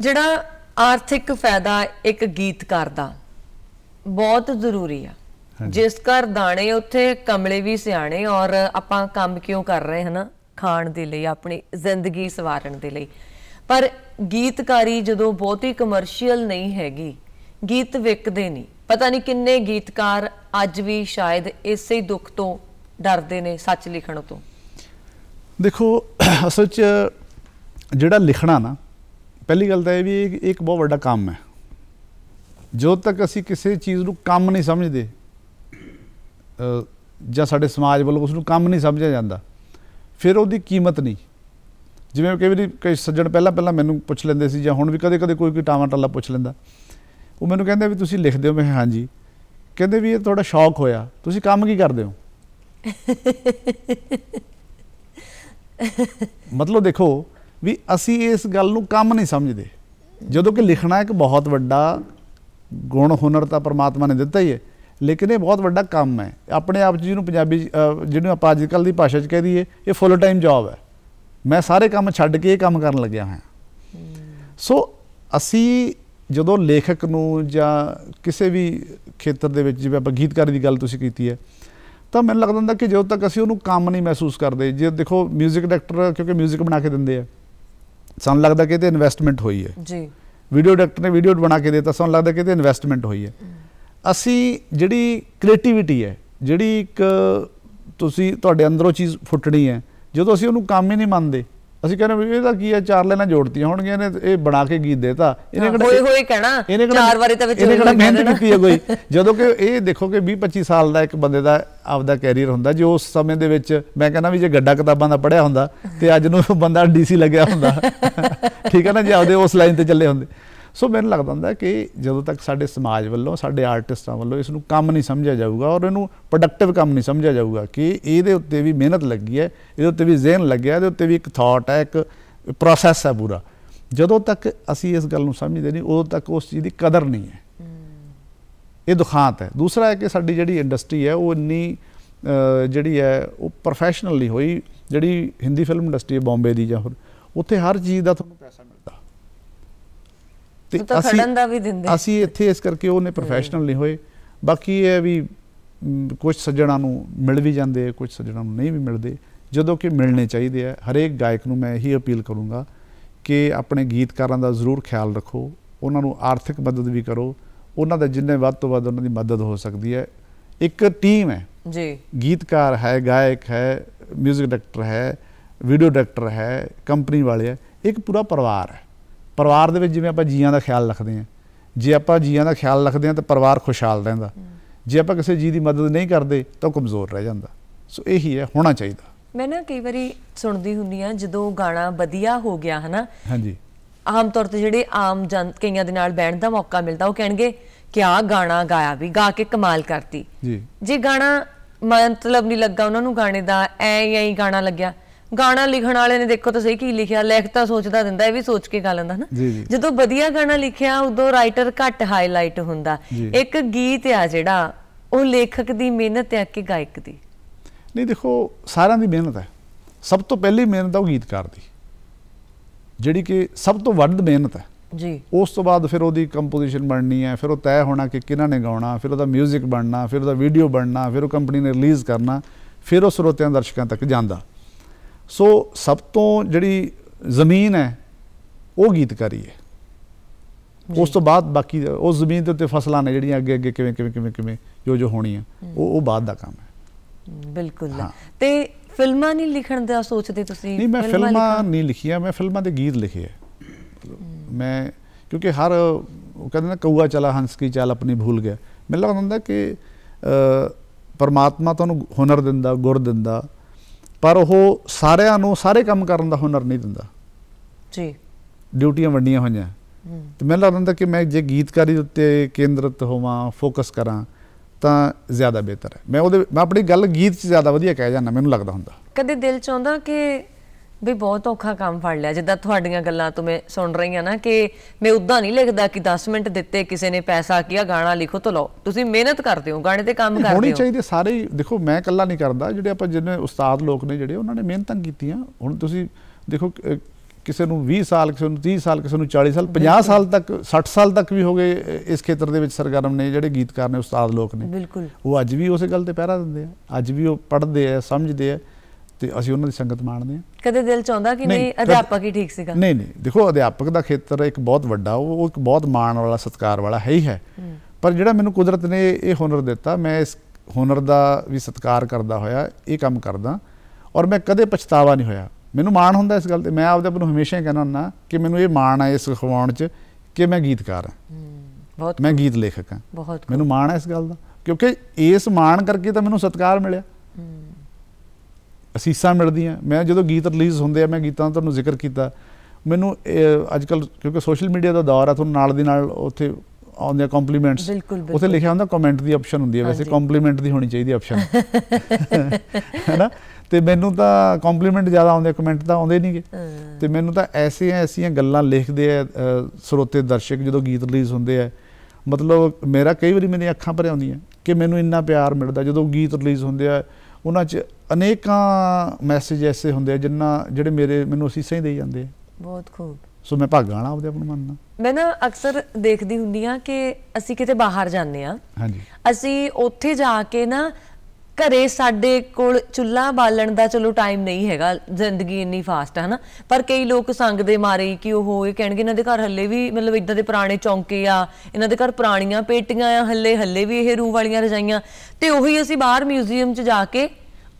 ਜਿਹੜਾ ਆਰਥਿਕ ਫਾਇਦਾ ਇੱਕ ਗੀਤਕਾਰ ਦਾ ਬਹੁਤ ਜ਼ਰੂਰੀ ਆ। ਜਿਸ ਘਰ ਦਾਣੇ ਉੱਥੇ ਕਮਲੇ ਵੀ ਸਿਆਣੇ ਔਰ ਆਪਾਂ ਕੰਮ ਕਿਉਂ ਕਰ ਰਹੇ ਹਨਾ? ਖਾਣ ਦੇ ਲਈ ਆਪਣੀ ਜ਼ਿੰਦਗੀ ਸਵਾਰਨ ਦੇ ਲਈ। ਪਰ ਗੀਤਕਾਰੀ ਜਦੋਂ ਬਹੁਤੀ ਕਮਰਸ਼ੀਅਲ ਨਹੀਂ ਹੈਗੀ ਗੀਤ ਵਿਕਦੇ ਨਹੀਂ। ਪਤਾ ਨਹੀਂ ਕਿੰਨੇ ਗੀਤਕਾਰ ਅੱਜ ਵੀ ਸ਼ਾਇਦ ਇਸੇ ਦੁੱਖ ਤੋਂ ਡਰਦੇ ਨੇ ਸੱਚ ਲਿਖਣ ਤੋਂ? ਦੇਖੋ, ਅਸਲ 'ਚ ਜਿਹੜਾ ਲਿਖਣਾ ਨਾ, ਪਹਿਲੀ ਗੱਲ ਤਾਂ ਇਹ ਵੀ ਇਹ ਇੱਕ ਬਹੁਤ ਵੱਡਾ ਕੰਮ ਹੈ। ਜਦੋਂ ਤੱਕ ਅਸੀਂ ਕਿਸੇ ਚੀਜ਼ ਨੂੰ ਕੰਮ ਨਹੀਂ ਸਮਝਦੇ ਜਾਂ ਸਾਡੇ ਸਮਾਜ ਵੱਲੋਂ ਉਸ ਨੂੰ ਕੰਮ ਨਹੀਂ ਸਮਝਿਆ ਜਾਂਦਾ, ਫਿਰ ਉਹਦੀ ਕੀਮਤ ਨਹੀਂ। ਜਿਵੇਂ ਕਈ ਵਾਰੀ ਕਈ ਸੱਜਣ ਪਹਿਲਾਂ ਪਹਿਲਾਂ ਮੈਨੂੰ ਪੁੱਛ ਲੈਂਦੇ ਸੀ, ਜਾਂ ਹੁਣ ਵੀ ਕਦੇ ਕਦੇ ਕੋਈ ਕੋਈ ਟਾਵਾਂ ਟੱਲਾ ਪੁੱਛ ਲੈਂਦਾ। ਉਹ ਮੈਨੂੰ ਕਹਿੰਦੇ ਵੀ ਤੁਸੀਂ ਲਿਖਦੇ ਹੋ, ਮੈਂ ਹਾਂਜੀ। ਕਹਿੰਦੇ ਵੀ ਇਹ ਤੁਹਾਡਾ ਸ਼ੌਕ ਹੋਇਆ, ਤੁਸੀਂ ਕੰਮ ਕੀ ਕਰਦੇ ਹੋ? ਮਤਲਬ ਦੇਖੋ ਵੀ ਅਸੀਂ ਇਸ ਗੱਲ ਨੂੰ ਕੰਮ ਨਹੀਂ ਸਮਝਦੇ। ਜਦੋਂ ਕਿ ਲਿਖਣਾ ਇੱਕ ਬਹੁਤ ਵੱਡਾ ਗੁਣ, ਹੁਨਰ ਤਾਂ ਪ੍ਰਮਾਤਮਾ ਨੇ ਦਿੱਤਾ ਹੀ ਹੈ, ਲੇਕਿਨ ਇਹ ਬਹੁਤ ਵੱਡਾ ਕੰਮ ਹੈ। ਆਪਣੇ ਆਪ 'ਚ ਜਿਹਨੂੰ ਪੰਜਾਬੀ ਜਿਹਨੂੰ ਆਪਾਂ ਅੱਜ ਕੱਲ੍ਹ ਦੀ ਭਾਸ਼ਾ 'ਚ ਕਹਿ ਦਈਏ, ਇਹ ਫੁੱਲ ਟਾਈਮ ਜੌਬ ਹੈ। ਮੈਂ ਸਾਰੇ ਕੰਮ ਛੱਡ ਕੇ ਇਹ ਕੰਮ ਕਰਨ ਲੱਗਿਆ ਹਾਂ ਸੋ ਅਸੀਂ ਜਦੋਂ ਲੇਖਕ ਨੂੰ ਜਾਂ ਕਿਸੇ ਵੀ ਖੇਤਰ ਦੇ ਵਿੱਚ, ਜਿਵੇਂ ਆਪਾਂ ਗੀਤਕਾਰੀ ਦੀ ਗੱਲ ਤੁਸੀਂ ਕੀਤੀ ਹੈ ਤਾਂ ਮੈਨੂੰ ਲੱਗਦਾ ਹੁੰਦਾ ਕਿ ਜਦੋਂ ਤੱਕ ਅਸੀਂ ਉਹਨੂੰ ਕੰਮ ਨਹੀਂ ਮਹਿਸੂਸ ਕਰਦੇ ਜੇ ਦੇਖੋ 뮤직 ਡਾਇਰੈਕਟਰ ਕਿਉਂਕਿ 뮤직 ਬਣਾ ਕੇ ਦਿੰਦੇ ਆ ਸਾਨੂੰ ਲੱਗਦਾ ਕਿ ਇਹ ਤੇ ਇਨਵੈਸਟਮੈਂਟ ਹੋਈ ਹੈ ਜੀ ਵੀਡੀਓ ਡਾਇਰੈਕਟਰ ਨੇ ਵੀਡੀਓ ਬਣਾ ਕੇ ਦਿੱਤਾ ਸਾਨੂੰ ਲੱਗਦਾ ਕਿ ਇਹ ਤੇ ਇਨਵੈਸਟਮੈਂਟ ਹੋਈ ਹੈ ਅਸੀਂ ਜਿਹੜੀ ਕ੍ਰੀਏਟੀਵਿਟੀ ਹੈ ਜਿਹੜੀ ਇੱਕ ਤੁਸੀਂ ਤੁਹਾਡੇ ਅੰਦਰੋਂ ਚੀਜ਼ ਫੁੱਟਣੀ ਹੈ ਜਦੋਂ ਅਸੀਂ ਉਹਨੂੰ ਕੰਮ ਹੀ ਨਹੀਂ ਮੰਨਦੇ ਅਸੀਂ ਕਹਿੰਦੇ ਵੀ ਇਹਦਾ ਕੀ ਹੈ ਚਾਰ ਲਾਈਨਾਂ ਜੋੜਤੀਆਂ ਹੋਣਗੀਆਂ ਨੇ ਇਹ ਬਣਾ ਕੇ ਗੀਤ ਦੇਤਾ। ਹਾਂ, ਹੋਏ ਹੋਏ ਕਹਿਣਾ, ਇਹਨੇ ਕਿਹੜਾ- ਚਾਰ ਵਾਰੀ ਤਾਂ ਵਿੱਚ ਇਹਨੇ ਕਿਹੜਾ ਮਿਹਨਤ। ਕੀਤੀ ਹੈ ਕੋਈ। ਜਦੋਂ ਕਿ ਇਹ ਦੇਖੋ ਕਿ 20 25 ਸਾਲ ਦਾ ਇੱਕ ਬੰਦੇ ਦਾ ਆਪਦਾ ਕੈਰੀਅਰ ਹੁੰਦਾ ਜੋ ਉਸ ਸਮੇਂ ਦੇ ਵਿੱਚ ਮੈਂ ਕਹਿੰਦਾ ਵੀ ਜੇ ਗੱਡਾ ਕਿਤਾਬਾਂ ਦਾ ਪੜਿਆ ਹੁੰਦਾ ਤੇ ਅੱਜ ਨੂੰ ਬੰਦਾ ਡੀਸੀ ਲੱਗਿਆ ਹੁੰਦਾ। ਠੀਕ ਹੈ ਨਾ ਜੇ ਆਪਦੇ ਉਸ ਲਾਈਨ ਤੇ ਚੱਲੇ ਹੁੰਦੇ। ਸੋ ਮੈਨੂੰ ਲੱਗਦਾ ਹੁੰਦਾ ਕਿ ਜਦੋਂ ਤੱਕ ਸਾਡੇ ਸਮਾਜ ਵੱਲੋਂ ਸਾਡੇ ਆਰਟਿਸਟਾਂ ਵੱਲੋਂ ਇਸ ਨੂੰ ਕੰਮ ਨਹੀਂ ਸਮਝਿਆ ਜਾਊਗਾ ਔਰ ਇਹਨੂੰ ਪ੍ਰੋਡਕਟਿਵ ਕੰਮ ਨਹੀਂ ਸਮਝਿਆ ਜਾਊਗਾ ਕਿ ਇਹਦੇ ਉੱਤੇ ਵੀ ਮਿਹਨਤ ਲੱਗੀ ਹੈ ਇਹਦੇ ਉੱਤੇ ਵੀ ਜ਼ਿਹਨ ਲੱਗਿਆ ਇਹਦੇ ਉੱਤੇ ਵੀ ਇੱਕ ਥਾਟ ਹੈ ਇੱਕ ਪ੍ਰੋਸੈਸ ਹੈ ਪੂਰਾ। ਜਦੋਂ ਤੱਕ ਅਸੀਂ ਇਸ ਗੱਲ ਨੂੰ ਸਮਝਦੇ ਨਹੀਂ ਉਦੋਂ ਤੱਕ ਉਸ ਚੀਜ਼ ਦੀ ਕਦਰ ਨਹੀਂ ਹੈ। ਇਹ ਦੁਖਾਂਤ ਹੈ। ਦੂਸਰਾ ਹੈ ਕਿ ਸਾਡੀ ਜਿਹੜੀ ਇੰਡਸਟਰੀ ਹੈ ਉਹ ਇੰਨੀ ਜਿਹੜੀ ਹੈ ਉਹ ਪ੍ਰੋਫੈਸ਼ਨਲ ਨਹੀਂ ਹੋਈ ਜਿਹੜੀ ਹਿੰਦੀ ਫਿਲਮ ਇੰਡਸਟਰੀ ਹੈ ਬੰਬੇ ਦੀ ਜਾਂ ਹੋਰ ਉੱਥੇ ਹਰ ਚੀਜ਼ ਦਾ ਤੁਹਾਨੂੰ ਪੈਸਾ ਮਿਲਦਾ। ਤਾਂ ਖੜਨ ਦਾ ਵੀ ਦਿੰਦੇ। ਅਸੀਂ ਇੱਥੇ ਇਸ ਕਰਕੇ ਉਹਨੇ ਪ੍ਰੋਫੈਸ਼ਨਲ ਨਹੀਂ ਹੋਏ। ਬਾਕੀ ਇਹ ਵੀ ਕੁਝ ਸੱਜਣਾ ਨੂੰ ਮਿਲ ਵੀ ਜਾਂਦੇ ਕੁਝ ਸੱਜਣਾ ਨੂੰ ਨਹੀਂ ਵੀ ਮਿਲਦੇ। ਜਦੋਂ ਕਿ ਮਿਲਣੇ ਚਾਹੀਦੇ ਆ। ਹਰੇਕ ਗਾਇਕ ਨੂੰ ਮੈਂ ਇਹੀ ਅਪੀਲ ਕਰੂੰਗਾ ਕਿ ਆਪਣੇ ਗੀਤਕਾਰਾਂ ਦਾ ਜ਼ਰੂਰ ਖਿਆਲ ਰੱਖੋ। ਉਹਨਾਂ ਨੂੰ ਆਰਥਿਕ ਮਦਦ ਵੀ ਕਰੋ। ਉਹਨਾਂ ਦਾ ਜਿੰਨੇ ਵੱਧ ਤੋਂ ਵੱਧ ਉਹਨਾਂ ਦੀ ਮਦਦ ਹੋ ਸਕਦੀ ਹੈ। ਇੱਕ ਟੀਮ ਹੈ। ਜੀ। ਗੀਤਕਾਰ ਹੈ ਗਾਇਕ ਹੈ 뮤직 ਡਾਇਰੈਕਟਰ ਹੈ ਵੀਡੀਓ ਡਾਇਰੈਕਟਰ ਹੈ ਕੰਪਨੀ ਵਾਲੇ ਹੈ। ਇੱਕ ਪੂਰਾ ਪਰਿਵਾਰ ਹੈ। ਪਰਿਵਾਰ ਦੇ ਵਿੱਚ ਜਿਵੇਂ ਆਪਾਂ ਜੀਆਂ ਦਾ ਖਿਆਲ ਰੱਖਦੇ ਹਾਂ ਜੇ ਆਪਾਂ ਜੀਆਂ ਦਾ ਖਿਆਲ ਰੱਖਦੇ ਹਾਂ ਤਾਂ ਪਰਿਵਾਰ ਖੁਸ਼ਹਾਲ ਰਹਿੰਦਾ। ਜੇ ਆਪਾਂ ਕਿਸੇ ਜੀ ਦੀ ਮਦਦ ਨਹੀਂ ਕਰਦੇ ਤਾਂ ਉਹ ਕਮਜ਼ੋਰ ਰਹਿ ਜਾਂਦਾ। ਸੋ ਇਹੀ ਹੈ ਹੋਣਾ ਚਾਹੀਦਾ। ਮੈਂ ਨਾ ਕਈ ਵਾਰੀ ਸੁਣਦੀ ਹੁੰਦੀ ਆ ਜਦੋਂ ਗਾਣਾ ਵਧੀਆ ਹੋ ਗਿਆ ਹਨਾ? ਹਾਂਜੀ। ਆਮ ਤੌਰ ਤੇ ਜਿਹੜੇ ਆਮ ਜਨ ਕਈਆਂ ਦੇ ਨਾਲ ਬਹਿਣ ਦਾ ਮੌਕਾ ਮਿਲਦਾ ਉਹ ਕਹਿਣਗੇ ਕਿ ਆ ਗਾਣਾ ਗਾਇਆ ਵੀ ਗਾ ਕੇ ਕਮਾਲ ਕਰਤੀ। ਜੀ। ਜੇ ਗਾਣਾ ਮਤਲਬ ਨਹੀਂ ਲੱਗਾ ਉਹਨਾਂ ਨੂੰ ਗਾਣੇ ਦਾ ਐ ਐ ਹੀ ਗਾਣਾ ਲੱਗਿਆ ਗਾਣਾ ਲਿਖਣ ਵਾਲੇ ਨੇ ਦੇਖੋ ਤਾਂ ਸਹੀ ਕੀ ਲਿਖਿਆ ਲਿਖਤਾ ਸੋਚਦਾ ਦਿੰਦਾ ਇਹ ਵੀ ਸੋਚ ਕੇ ਗਾ ਲੈਂਦਾ ਨਾ। ਜੀ, ਜੀ। ਜਦੋਂ ਵਧੀਆ ਗਾਣਾ ਲਿਖਿਆ ਉਦੋਂ ਰਾਈਟਰ ਘੱਟ ਹਾਈਲਾਈਟ ਹੁੰਦਾ। ਇੱਕ ਗੀਤ ਆ ਜਿਹੜਾ ਉਹ ਲੇਖਕ ਦੀ ਮਿਹਨਤ ਹੈ ਕਿ ਗਾਇਕ ਦੀ? ਨਹੀਂ ਦੇਖੋ ਸਾਰਿਆਂ ਦੀ ਮਿਹਨਤ ਹੈ। ਸਭ ਤੋਂ ਪਹਿਲੀ ਮਿਹਨਤ ਹੈ ਉਹ ਗੀਤਕਾਰ ਦੀ। ਜਿਹੜੀ ਕਿ ਸਭ ਤੋਂ ਵੱਧ ਮਿਹਨਤ ਹੈ। ਜੀ। ਉਸ ਤੋਂ ਬਾਅਦ ਫਿਰ ਉਹਦੀ ਕੰਪੋਜੀਸ਼ਨ ਬਣਨੀ ਹੈ ਫਿਰ ਉਹ ਤੈਅ ਹੋਣਾ ਕਿ ਕਿਹਨਾਂ ਨੇ ਗਾਉਣਾ ਫਿਰ ਉਹਦਾ 뮤직 ਬਣਨਾ ਫਿਰ ਉਹਦਾ ਵੀਡੀਓ ਬਣਨਾ ਫਿਰ ਉਹ ਕੰਪਨੀ ਨੇ ਰਿਲੀਜ਼ ਕਰਨਾ ਫਿਰ ਉਹ ਸਰੋਤਿਆਂ ਦਰਸ਼ਕਾਂ ਤੱਕ ਜਾਂਦਾ। ਸੋ ਸਭ ਤੋਂ ਜਿਹੜੀ ਜ਼ਮੀਨ ਹੈ ਉਹ ਗੀਤਕਾਰੀ ਹੈ। ਉਸ ਤੋਂ ਬਾਅਦ ਬਾਕੀ ਉਸ ਜ਼ਮੀਨ ਦੇ ਉੱਤੇ ਫਸਲਾਂ ਨੇ ਜਿਹੜੀਆਂ ਅੱਗੇ ਅੱਗੇ ਕਿਵੇਂ ਕਿਵੇਂ ਕਿਵੇਂ ਕਿਵੇਂ ਜੋ ਜੋ ਹੋਣੀਆਂ ਉਹ ਉਹ ਬਾਅਦ ਦਾ ਕੰਮ ਹੈ। ਬਿਲਕੁਲ। ਤੇ ਫਿਲਮਾਂ ਨਹੀਂ ਲਿਖਣ ਦਾ ਸੋਚਦੇ ਤੁਸੀਂ? ਨਹੀਂ ਮੈਂ ਫਿਲਮਾਂ ਨਹੀਂ ਲਿਖੀਆਂ ਮੈਂ ਫਿਲਮਾਂ ਦੇ ਗੀਤ ਲਿਖੇ ਹੈ। ਮੈਂ ਕਿਉਂਕਿ ਹਰ ਉਹ ਕਹਿੰਦੇ ਨਾ ਕਊਆ ਚਲਾ ਹੰਸ ਕੀ ਚਾਲ ਆਪਣੀ ਭੁੱਲ ਗਿਆ। ਮੈਨੂੰ ਲੱਗਦਾ ਹੁੰਦਾ ਕਿ ਪਰਮਾਤਮਾ ਤੁਹਾਨੂੰ ਹੁਨਰ ਦਿੰਦਾ ਗੁਰ ਦਿੰਦਾ ਪਰ ਉਹ ਸਾਰਿਆਂ ਨੂੰ ਸਾਰੇ ਕੰਮ ਕਰਨ ਦਾ ਹੁਨਰ ਨਹੀਂ ਦਿੰਦਾ। ਜੀ। ਡਿਊਟੀਆਂ ਵੰਡੀਆਂ ਹੋਈਆਂ। ਤੇ ਮੈਨੂੰ ਲੱਗਦਾ ਹੁੰਦਾ ਕਿ ਮੈਂ ਜੇ ਗੀਤਕਾਰੀ ਦੇ ਉੱਤੇ ਕੇਂਦਰਿਤ ਹੋਵਾਂ ਫੋਕਸ ਕਰਾਂ ਤਾਂ ਜ਼ਿਆਦਾ ਬਿਹਤਰ ਹੈ। ਮੈਂ ਉਹਦੇ ਮੈਂ ਆਪਣੀ ਗੱਲ ਗੀਤ 'ਚ ਜ਼ਿਆਦਾ ਵਧੀਆ ਕਹਿ ਜਾਂਦਾ ਮੈਨੂੰ ਲੱਗਦਾ ਹੁੰਦਾ। ਕਦੇ ਦਿਲ ਚ ਆਉਂਦਾ ਕਿ ਵੀ ਬਹੁਤ ਔਖਾ ਕੰਮ ਫੜ ਲਿਆ। ਜਿੱਦਾਂ ਤੁਹਾਡੀਆਂ ਗੱਲਾਂ ਤੋਂ ਮੈਂ ਸੁਣ ਰਹੀ ਹਾਂ ਨਾ ਕਿ ਮੈਂ ਉਦਾਂ ਨਹੀਂ ਲਿਖਦਾ ਕਿ 10 ਮਿੰਟ ਦਿੱਤੇ ਕਿਸੇ ਨੇ ਪੈਸਾ ਕੀਆ ਗਾਣਾ ਲਿਖੋ ਤਾਂ ਲਓ। ਤੁਸੀਂ ਮਿਹਨਤ ਕਰਦੇ ਹੋ ਗਾਣੇ ਤੇ ਕੰਮ ਕਰਦੇ ਹੋਣੀ ਹੋ। ਚਾਹੀਦੀ ਸਾਰੇ ਦੇਖੋ ਮੈਂ ਇਕੱਲਾ ਨਹੀਂ ਕਰਦਾ। ਜਿਹੜੇ ਆਪਾਂ ਜਿੰਨੇ ਉਸਤਾਦ ਲੋਕ ਨੇ ਜਿਹੜੇ ਉਹਨਾਂ ਨੇ ਮਿਹਨਤਾਂ ਕੀਤੀਆਂ ਹੁਣ ਤੁਸੀਂ ਦੇਖੋ ਕਿਸੇ ਨੂੰ 20 ਸਾਲ ਕਿਸੇ ਨੂੰ 30 ਸਾਲ ਕਿਸੇ ਨੂੰ 40 ਸਾਲ 50 ਸਾਲ ਤੱਕ 60 ਸਾਲ ਤੱਕ ਵੀ ਹੋ ਗਏ ਇਸ ਖੇਤਰ ਦੇ ਵਿੱਚ ਸਰਗਰਮ ਨੇ ਜਿਹੜੇ ਗੀਤਕਾਰ ਨੇ ਉਸਤਾਦ ਲੋਕ ਨੇ। ਬਿਲਕੁਲ। ਉਹ ਅੱਜ ਵੀ ਉਸੇ ਗੱਲ ਤੇ ਪਹਿਰਾ ਦਿੰਦੇ ਆ। ਅੱਜ ਵੀ ਉਹ ਪੜ੍ਹਦੇ ਆ ਸਮਝਦੇ ਆ। ਤੇ ਅਸੀਂ ਉਹਨਾਂ ਦੀ ਸੰਗਤ ਮਾਣਦੇ ਆ ਕਦੇ ਦਿਲ ਚ ਆਉਂਦਾ ਕਿ ਨਹੀਂ, ਅਧਿਆਪਕ ਹੀ ਠੀਕ ਸੀਗਾ? ਨਹੀਂ ਨਹੀਂ ਦੇਖੋ ਅਧਿਆਪਕ ਦਾ ਖੇਤਰ ਇੱਕ ਬਹੁਤ ਵੱਡਾ ਉਹ ਇੱਕ ਬਹੁਤ ਮਾਣ ਵਾਲਾ ਸਤਿਕਾਰ ਵਾਲਾ ਹੈ ਹੀ ਹੈ। ਪਰ ਜਿਹੜਾ ਮੈਨੂੰ ਕੁਦਰਤ ਨੇ ਇਹ ਹੁਨਰ ਦਿੱਤਾ ਮੈਂ ਇਸ ਹੁਨਰ ਦਾ ਵੀ ਸਤਿਕਾਰ ਕਰਦਾ ਹੋਇਆ ਇਹ ਕੰਮ ਕਰਦਾ। ਔਰ ਮੈਂ ਕਦੇ ਪਛਤਾਵਾ ਨਹੀਂ ਹੋਇਆ। ਮੈਨੂੰ ਮਾਣ ਹੁੰਦਾ ਇਸ ਗੱਲ ਤੇ। ਮੈਂ ਆਪਦੇ ਆਪ ਨੂੰ ਹਮੇਸ਼ਾ ਹੀ ਕਹਿੰਦਾ ਹੁੰਦਾ ਕਿ ਮੈਨੂੰ ਇਹ ਮਾਣ ਹੈ ਇਸ ਸਿਖਾਉਣ 'ਚ ਕਿ ਮੈਂ ਗੀਤਕਾਰ ਹਾਂ। ਬਹੁਤ ਮੈਂ ਗੀਤ ਲੇਖਕ ਹਾਂ। ਬਹੁਤ ਮੈਨੂੰ ਮਾਣ ਹੈ ਇਸ ਗੱਲ ਦਾ। ਕਿਉਂਕਿ ਇਸ ਮਾਣ ਕਰਕੇ ਤਾਂ ਮੈਨੂੰ ਸਤਿਕਾਰ ਮਿਲਿਆ। ਅਸੀਸਾਂ ਮਿਲਦੀਆਂ ਮੈਂ ਜਦੋਂ ਗੀਤ ਰਿਲੀਜ਼ ਹੁੰਦੇ ਆ ਮੈਂ ਗੀਤਾਂ ਦਾ ਤੁਹਾਨੂੰ ਜ਼ਿਕਰ ਕੀਤਾ। ਮੈਨੂੰ ਅੱਜ ਕੱਲ ਕਿਉਂਕਿ ਸੋਸ਼ਲ ਮੀਡੀਆ ਦਾ ਦੌਰ ਆ ਤੁਹਾਨੂੰ ਨਾਲ ਦੀ ਨਾਲ ਉੱਥੇ ਆਉਂਦੇ ਕੰਪਲੀਮੈਂਟਸ ਬਿਲਕੁਲ, ਉੱਥੇ। ਲਿਖਿਆ ਹੁੰਦਾ ਕਮੈਂਟ ਦੀ ਆਪਸ਼ਨ ਹੁੰਦੀ ਹੈ ਵੈਸੇ। ਕੰਪਲੀਮੈਂਟ ਦੀ ਹੋਣੀ ਚਾਹੀਦੀ ਆਪਸ਼ਨ ਹੈਨਾ ਤੇ ਮੈਨੂੰ ਤਾਂ ਕੰਪਲੀਮੈਂਟ ਜ਼ਿਆਦਾ ਆਉਂਦੇ ਕਮੈਂਟ ਤਾਂ ਆਉਂਦੇ ਨਹੀਂਗੇ। ਤੇ ਮੈਨੂੰ ਤਾਂ ਐਸੀਆਂ ਐਸੀਆਂ ਗੱਲਾਂ ਲਿਖਦੇ ਆ ਸਰੋਤੇ ਦਰਸ਼ਕ ਜਦੋਂ ਗੀਤ ਰਿਲੀਜ਼ ਹੁੰਦੇ ਆ। ਮਤਲਬ ਮੇਰਾ ਕਈ ਵਾਰੀ ਮੇਰੀਆਂ ਅੱਖਾਂ ਭਰ ਆਉਂਦੀਆਂ ਕਿ ਮੈਨੂੰ ਇੰਨਾ ਪਿਆਰ ਮਿਲਦਾ। ਜਦੋਂ ਗੀਤ ਰਿਲੀਜ਼ ਹੁੰਦੇ ਆ ਉਹਨਾਂ 'ਚ ਅਨੇਕਾਂ ਮੈਸੇਜ ਐਸੇ ਹੁੰਦੇ ਆ ਜਿੰਨਾ ਜਿਹੜੇ ਮੇਰੇ ਮੈਨੂੰ ਅਸੀਸਾਂ ਹੀ ਦੇਈ ਜਾਂਦੇ ਆ। ਬਹੁਤ ਖੂਬ। ਸੋ ਮੈਂ ਭਾਗਾਂ ਵਾਲਾ ਆਪਦੇ ਆਪ ਨੂੰ ਮੰਨਦਾ। ਮੈਂ ਨਾ ਅਕਸਰ ਦੇਖਦੀ ਹੁੰਦੀ ਆ ਕਿ ਅਸੀਂ ਕਿਤੇ ਬਾਹਰ ਜਾਂਦੇ ਆ ਹਾਂਜੀ। ਅਸੀਂ ਉੱਥੇ ਜਾ ਕੇ ਨਾ ਘਰੇ ਸਾਡੇ ਕੋਲ ਚੁੱਲ੍ਹਾ ਬਾਲਣ ਦਾ ਚਲੋ ਟਾਈਮ ਨਹੀਂ ਹੈਗਾ, ਜ਼ਿੰਦਗੀ ਇੰਨੀ ਫਾਸਟ ਹੈ ਹਨਾ? ਪਰ ਕਈ ਲੋਕ ਸੰਗ ਦੇ ਮਾਰੇ ਕਿ ਉਹ ਇਹ ਕਹਿਣਗੇ ਇਹਨਾਂ ਦੇ ਘਰ ਹੱਲੇ ਵੀ ਮਤਲਬ ਇਦਾਂ ਦੇ ਪੁਰਾਣੇ ਚੌਂਕੇ ਆ, ਇਹਨਾਂ ਦੇ ਘਰ ਪੁਰਾਣੀਆਂ ਪੇਟੀਆਂ ਆ ਹੱਲੇ ਹੱਲੇ ਵੀ ਇਹ ਰੂਹ ਵਾਲੀਆਂ ਰਜਾਈਆਂ। ਤੇ ਉਹੀ ਅਸੀਂ ਬਾਹਰ ਮਿਊਜ਼ੀਅਮ 'ਚ ਜਾ ਕੇ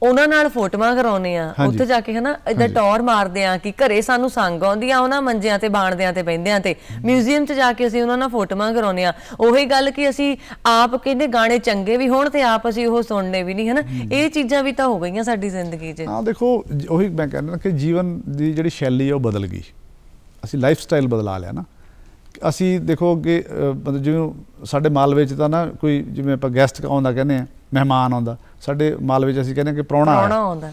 ਉਹਨਾਂ ਨਾਲ ਫੋਟੋਆਂ ਕਰਾਉਨੇ ਆ। ਉੱਥੇ ਜਾ ਕੇ ਹਨਾ ਇਦਾਂ ਟੌਰ ਮਾਰਦੇ ਆ ਕਿ ਘਰੇ ਸਾਨੂੰ ਸੰਗ ਆਉਂਦੀ ਆ ਉਹਨਾਂ ਮੰਜਿਆਂ ਤੇ ਬਾਣਦਿਆਂ ਤੇ ਬਹਿੰਦਿਆਂ ਤੇ। ਮਿਊਜ਼ੀਅਮ 'ਚ ਜਾ ਕੇ ਅਸੀਂ ਉਹਨਾਂ ਨਾਲ ਫੋਟੋਆਂ ਕਰਾਉਨੇ ਆ। ਉਹੀ ਗੱਲ ਕਿ ਅਸੀਂ ਆਪ ਕਹਿੰਦੇ ਗਾਣੇ ਚੰਗੇ ਵੀ ਹੋਣ ਤੇ ਆਪ ਅਸੀਂ ਉਹ ਸੁਣਨੇ ਵੀ ਨਹੀਂ ਹਨਾ। ਇਹ ਚੀਜ਼ਾਂ ਵੀ ਤਾਂ ਹੋ ਗਈਆਂ ਸਾਡੀ ਜ਼ਿੰਦਗੀ 'ਚ। ਹਾਂ ਦੇਖੋ ਉਹੀ ਮੈਂ ਕਹਿੰਦਾ ਕਿ ਜੀਵਨ ਦੀ ਜਿਹੜੀ ਸ਼ੈਲੀ ਹੈ ਉਹ ਬਦਲ ਗਈ। ਅਸੀਂ ਲਾਈਫ ਸਟਾਈਲ ਬਦਲਾ ਲਿਆ ਨਾ। ਅਸੀਂ ਦੇਖੋ ਕਿ ਜਿਵੇਂ ਸਾਡੇ ਮਾਲਵੇ ਚ ਤਾਂ ਨਾ ਕੋਈ ਜਿਵੇਂ ਆਪਾਂ ਗੈਸਟ ਆਉਂਦਾ ਕਹਿੰਦੇ ਆ ਮਹਿਮਾਨ ਆਉਂਦਾ। ਸਾਡੇ ਮਾਲਵੇ ਚ ਅਸੀਂ ਕਹਿੰਦੇ ਕਿ ਪ੍ਰਾਹੁਣਾ ਪ੍ਰਾਹੁਣਾ ਆਉਂਦਾ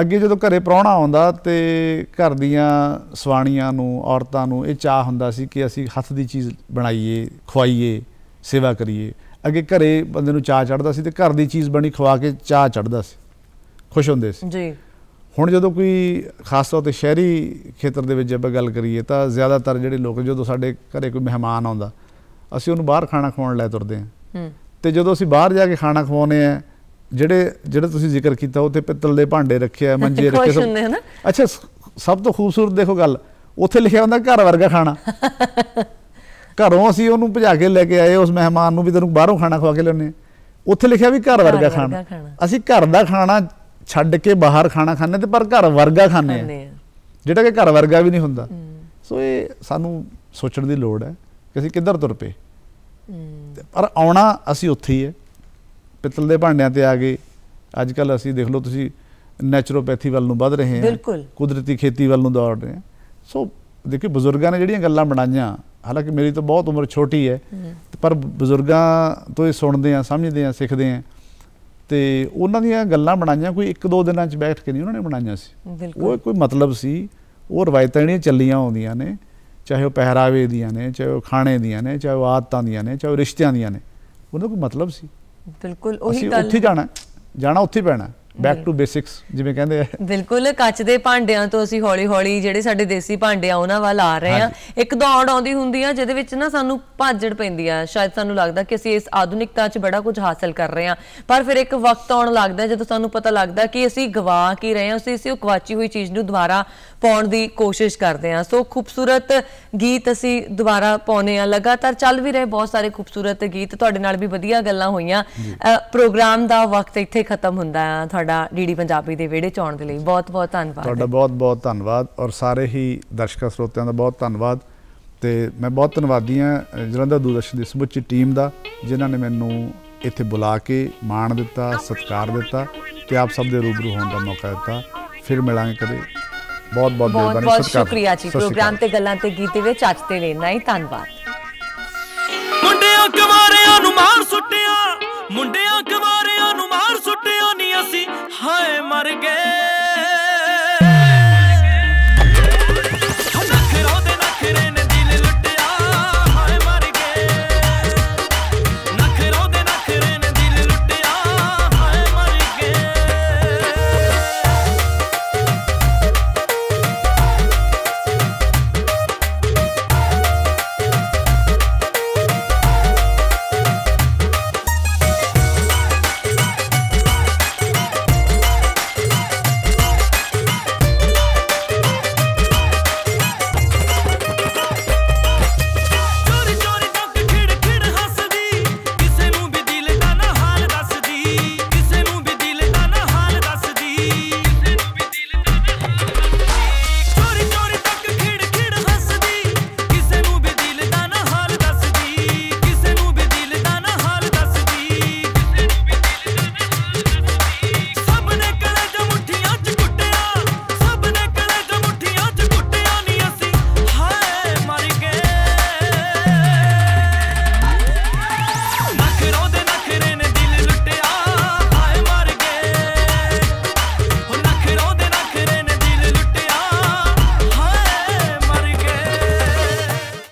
ਅੱਗੇ ਜਦੋਂ ਘਰੇ ਪ੍ਰਾਹੁਣਾ ਆਉਂਦਾ ਤੇ ਘਰ ਦੀਆਂ ਸਵਾਣੀਆਂ ਨੂੰ ਔਰਤਾਂ ਨੂੰ ਇਹ ਚਾਹ ਹੁੰਦਾ ਸੀ ਕਿ ਅਸੀਂ ਹੱਥ ਦੀ ਚੀਜ਼ ਬਣਾਈਏ ਖਵਾਈਏ ਸੇਵਾ ਕਰੀਏ। ਅੱਗੇ ਘਰੇ ਬੰਦੇ ਨੂੰ ਚਾਹ ਚੜਦਾ ਸੀ ਤੇ ਘਰ ਦੀ ਚੀਜ਼ ਬਣੀ ਖਵਾ ਕੇ ਚਾਹ ਚੜਦਾ ਸੀ। ਖੁਸ਼ ਹੁੰਦੇ ਸੀ। ਜੀ। ਹੁਣ ਜਦੋਂ ਕੋਈ ਖਾਸ ਤੌਰ ਤੇ ਸ਼ਹਿਰੀ ਖੇਤਰ ਦੇ ਵਿੱਚ ਜੇ ਆਪਾਂ ਗੱਲ ਕਰੀਏ ਤਾਂ ਜ਼ਿਆਦਾਤਰ ਜਿਹੜੇ ਲੋਕ ਜਦੋਂ ਸਾਡੇ ਘਰੇ ਕੋਈ ਮਹਿਮਾਨ ਆਉਂਦਾ ਅਸੀਂ ਉਹਨੂੰ ਬਾਹਰ ਖਾਣਾ ਖਵਾਉਣ ਲੈ ਤੁਰਦੇ ਹਾਂ। ਹੂੰ। ਤੇ ਜਦੋਂ ਅਸੀਂ ਬਾਹਰ ਜਾ ਕੇ ਖਾਣਾ ਖਵਾਉਨੇ ਆ ਜਿਹੜੇ ਜਿਹੜੇ ਤੁਸੀਂ ਜ਼ਿਕਰ ਕੀਤਾ ਉੱਥੇ ਪਿੱਤਲ ਦੇ ਭਾਂਡੇ ਰੱਖੇ ਆ ਮੰਜੇ ਰੱਖੇ ਹਨਾ? ਅੱਛਾ ਸਭ ਤੋਂ ਖੂਬਸੂਰਤ ਦੇਖੋ ਗੱਲ ਉੱਥੇ ਲਿਖਿਆ ਹੁੰਦਾ ਘਰ ਵਰਗਾ ਖਾਣਾ। ਘਰੋਂ ਅਸੀਂ ਉਹਨੂੰ ਭਜਾ ਕੇ ਲੈ ਕੇ ਆਏ ਉਸ ਮਹਿਮਾਨ ਨੂੰ ਵੀ ਤੈਨੂੰ ਬਾਹਰੋਂ ਖਾਣਾ ਖਵਾ ਕੇ ਲਿਆਉਂਦੇ ਹਾਂ। ਉੱਥੇ ਲਿਖਿਆ ਵੀ ਘਰ ਵਰਗਾ ਖਾਣਾ। ਅਸੀਂ ਘਰ ਦਾ ਖਾਣਾ ਛੱਡ ਕੇ ਬਾਹਰ ਖਾਣਾ ਖਾਂਦੇ ਤੇ ਪਰ ਘਰ ਵਰਗਾ ਖਾਂਦੇ ਆ ਜਿਹੜਾ ਕਿ ਘਰ ਵਰਗਾ ਵੀ ਨਹੀਂ ਹੁੰਦਾ। ਸੋ ਇਹ ਸਾਨੂੰ ਸੋਚਣ ਦੀ ਲੋੜ ਹੈ ਕਿ ਅਸੀਂ ਕਿੱਧਰ ਤੁਰ ਪਏ। ਪਰ ਆਉਣਾ ਅਸੀਂ ਉੱਥੇ ਹੀ ਹੈ। ਪਿੱਤਲ ਦੇ ਭਾਂਡਿਆਂ ਤੇ ਆ ਗਏ। ਅੱਜ ਕੱਲ ਅਸੀਂ ਦੇਖ ਲਓ ਤੁਸੀਂ ਨੈਚੁਰੋਪੈਥੀ ਵੱਲ ਨੂੰ ਵੱਧ ਰਹੇ ਹਾਂ। ਕੁਦਰਤੀ ਖੇਤੀ ਵੱਲ ਨੂੰ ਦੌੜ ਰਹੇ ਹਾਂ। ਸੋ ਦੇਖੋ ਬਜ਼ੁਰਗਾਂ ਨੇ ਜਿਹੜੀਆਂ ਗੱਲਾਂ ਬਣਾਈਆਂ ਹਾਲਾਂਕਿ ਮੇਰੀ ਤਾਂ ਬਹੁਤ ਉਮਰ ਛੋਟੀ ਹੈ ਪਰ ਬਜ਼ੁਰਗਾਂ ਤੋਂ ਇਹ ਸੁਣਦੇ ਆ ਸਮਝਦੇ ਆ ਸਿੱਖਦੇ ਆ ਤੇ ਉਹਨਾਂ ਦੀਆਂ ਗੱਲਾਂ ਬਣਾਈਆਂ ਕੋਈ ਇੱਕ ਦੋ ਦਿਨਾਂ 'ਚ ਬੈਠ ਕੇ ਨਹੀਂ ਉਹਨਾਂ ਨੇ ਬਣਾਈਆਂ ਸੀ। ਉਹ ਕੋਈ ਮਤਲਬ ਸੀ ਉਹ ਰਵਾਇਤਾਂ ਜਿਹੜੀਆਂ ਚੱਲੀਆਂ ਆਉਂਦੀਆਂ ਨੇ ਚਾਹੇ ਉਹ ਪਹਿਰਾਵੇ ਦੀਆਂ ਨੇ ਚਾਹੇ ਉਹ ਖਾਣੇ ਦੀਆਂ ਨੇ ਚਾਹੇ ਉਹ ਆਦਤਾਂ ਦੀਆਂ ਨੇ ਚਾਹੇ ਉਹ ਰਿਸ਼ਤਿਆਂ ਦੀਆਂ ਨੇ ਉਹਨਾਂ ਦਾ ਕੋਈ ਮਤਲਬ ਸੀ। ਬਿਲਕੁਲ ਉਹੀ ਅਸੀਂ ਗੱਲ ਉੱਥੇ ਹੀ। ਜਾਣਾ ਜਾਣਾ ਉੱਥੇ ਪੈਣਾ ਬੈਕ ਟੂ ਬੇਸਿਕਸ ਜਿਵੇਂ ਕਹਿੰਦੇ ਆ। ਬਿਲਕੁਲ ਕੱਚ ਦੇ ਭਾਂਡਿਆਂ ਤੋਂ ਅਸੀਂ ਹੌਲੀ-ਹੌਲੀ ਜਿਹੜੇ ਸਾਡੇ ਦੇਸੀ ਭਾਂਡੇ ਆ ਉਹਨਾਂ ਵੱਲ ਆ ਰਹੇ ਆ ਇੱਕ ਦੌੜ ਆਉਂਦੀ ਹੁੰਦੀ ਆ ਜਿਹਦੇ ਵਿੱਚ ਨਾ ਸਾਨੂੰ ਭਾਜੜ ਪੈਂਦੀ ਆ। ਸ਼ਾਇਦ ਸਾਨੂੰ ਲੱਗਦਾ ਕਿ ਅਸੀਂ ਇਸ ਆਧੁਨਿਕਤਾ 'ਚ ਬੜਾ ਕੁਝ ਹਾਸਲ ਕਰ ਰਹੇ ਆ ਪਰ ਫਿਰ ਇੱਕ ਵਕਤ ਆਉਣ ਲੱਗਦਾ ਜਦੋਂ ਸਾਨੂੰ ਪਤਾ ਲੱਗਦਾ ਕਿ ਅਸੀਂ ਗਵਾ ਕੀ ਰਹੇ ਆ ਅਸੀਂ ਉਹ ਗਵਾਚੀ ਹੋਈ ਚੀਜ਼ ਨੂੰ ਦੁਬਾਰਾ ਪਾਉਣ ਦੀ ਕੋਸ਼ਿਸ਼ ਕਰਦੇ ਆ ਸੋ ਖੂਬਸੂਰਤ ਗੀਤ ਅਸੀਂ ਦੁਬਾਰਾ ਪਾਉਨੇ ਆ ਲਗਾਤਾਰ ਚੱਲ ਵੀ ਰਹੇ ਬਹੁਤ ਸਾਰੇ ਖੂਬਸੂਰਤ ਗੀਤ ਤੁਹਾਡੇ ਨਾਲ ਵੀ ਵਧੀਆ ਗੱਲਾਂ ਹੋਈਆਂ। ਪ੍ਰੋਗਰਾਮ ਦਾ ਵਕਤ ਇੱਥੇ ਖਤਮ ਹੁੰਦਾ ਆ ਤੁਹਾਡਾ ਡੀਡੀ ਪੰਜਾਬੀ ਦੇ ਵਿਹੜੇ ਚ ਦੇ ਲਈ ਬਹੁਤ-ਬਹੁਤ ਧੰਨਵਾਦ। ਤੁਹਾਡਾ ਬਹੁਤ-ਬਹੁਤ ਧੰਨਵਾਦ ਔਰ ਸਾਰੇ ਹੀ ਦਰਸ਼ਕਾਂ ਸਰੋਤਿਆਂ ਦਾ ਬਹੁਤ ਧੰਨਵਾਦ। ਤੇ ਮੈਂ ਬਹੁਤ ਧੰਨਵਾਦੀ ਹਾਂ ਜਲੰਧਰ ਦੂਰਦਰਸ਼ਨ ਦੀ ਸਮੁੱਚੀ ਟੀਮ ਦਾ ਜਿਨ੍ਹਾਂ ਨੇ ਮੈਨੂੰ ਇੱਥੇ ਬੁਲਾ ਕੇ ਮਾਣ ਦਿੱਤਾ ਸਤਿਕਾਰ ਦਿੱਤਾ ਤੇ ਆਪ ਸਭ ਦੇ ਰੂਬਰੂ ਹੋਣ ਦਾ ਮੌਕਾ ਦਿੱਤਾ। ਫਿਰ ਮਿਲਾਂਗੇ ਕਦੇ। ਬਹੁਤ ਬਹੁਤ ਮਿਹਰਬਾਨੀ। ਬਹੁਤ ਸ਼ੁਕਰੀਆ ਜੀ। ਪ੍ਰੋਗਰਾਮ ਤੇ ਗੱਲਾਂ ਤੇ ਗੀਤੇ ਵਿੱਚ ਅੱਜ ਤੇ ਲੈਣਾ ਹੀ ਧੰਨਵਾਦ। ਮੁੰਡਿਆਂ ਕੁਵਾਰਿਆਂ ਨੂੰ ਮਾਰ ਸੁੱਟਿਆ ਮੁੰਡਿਆਂ parque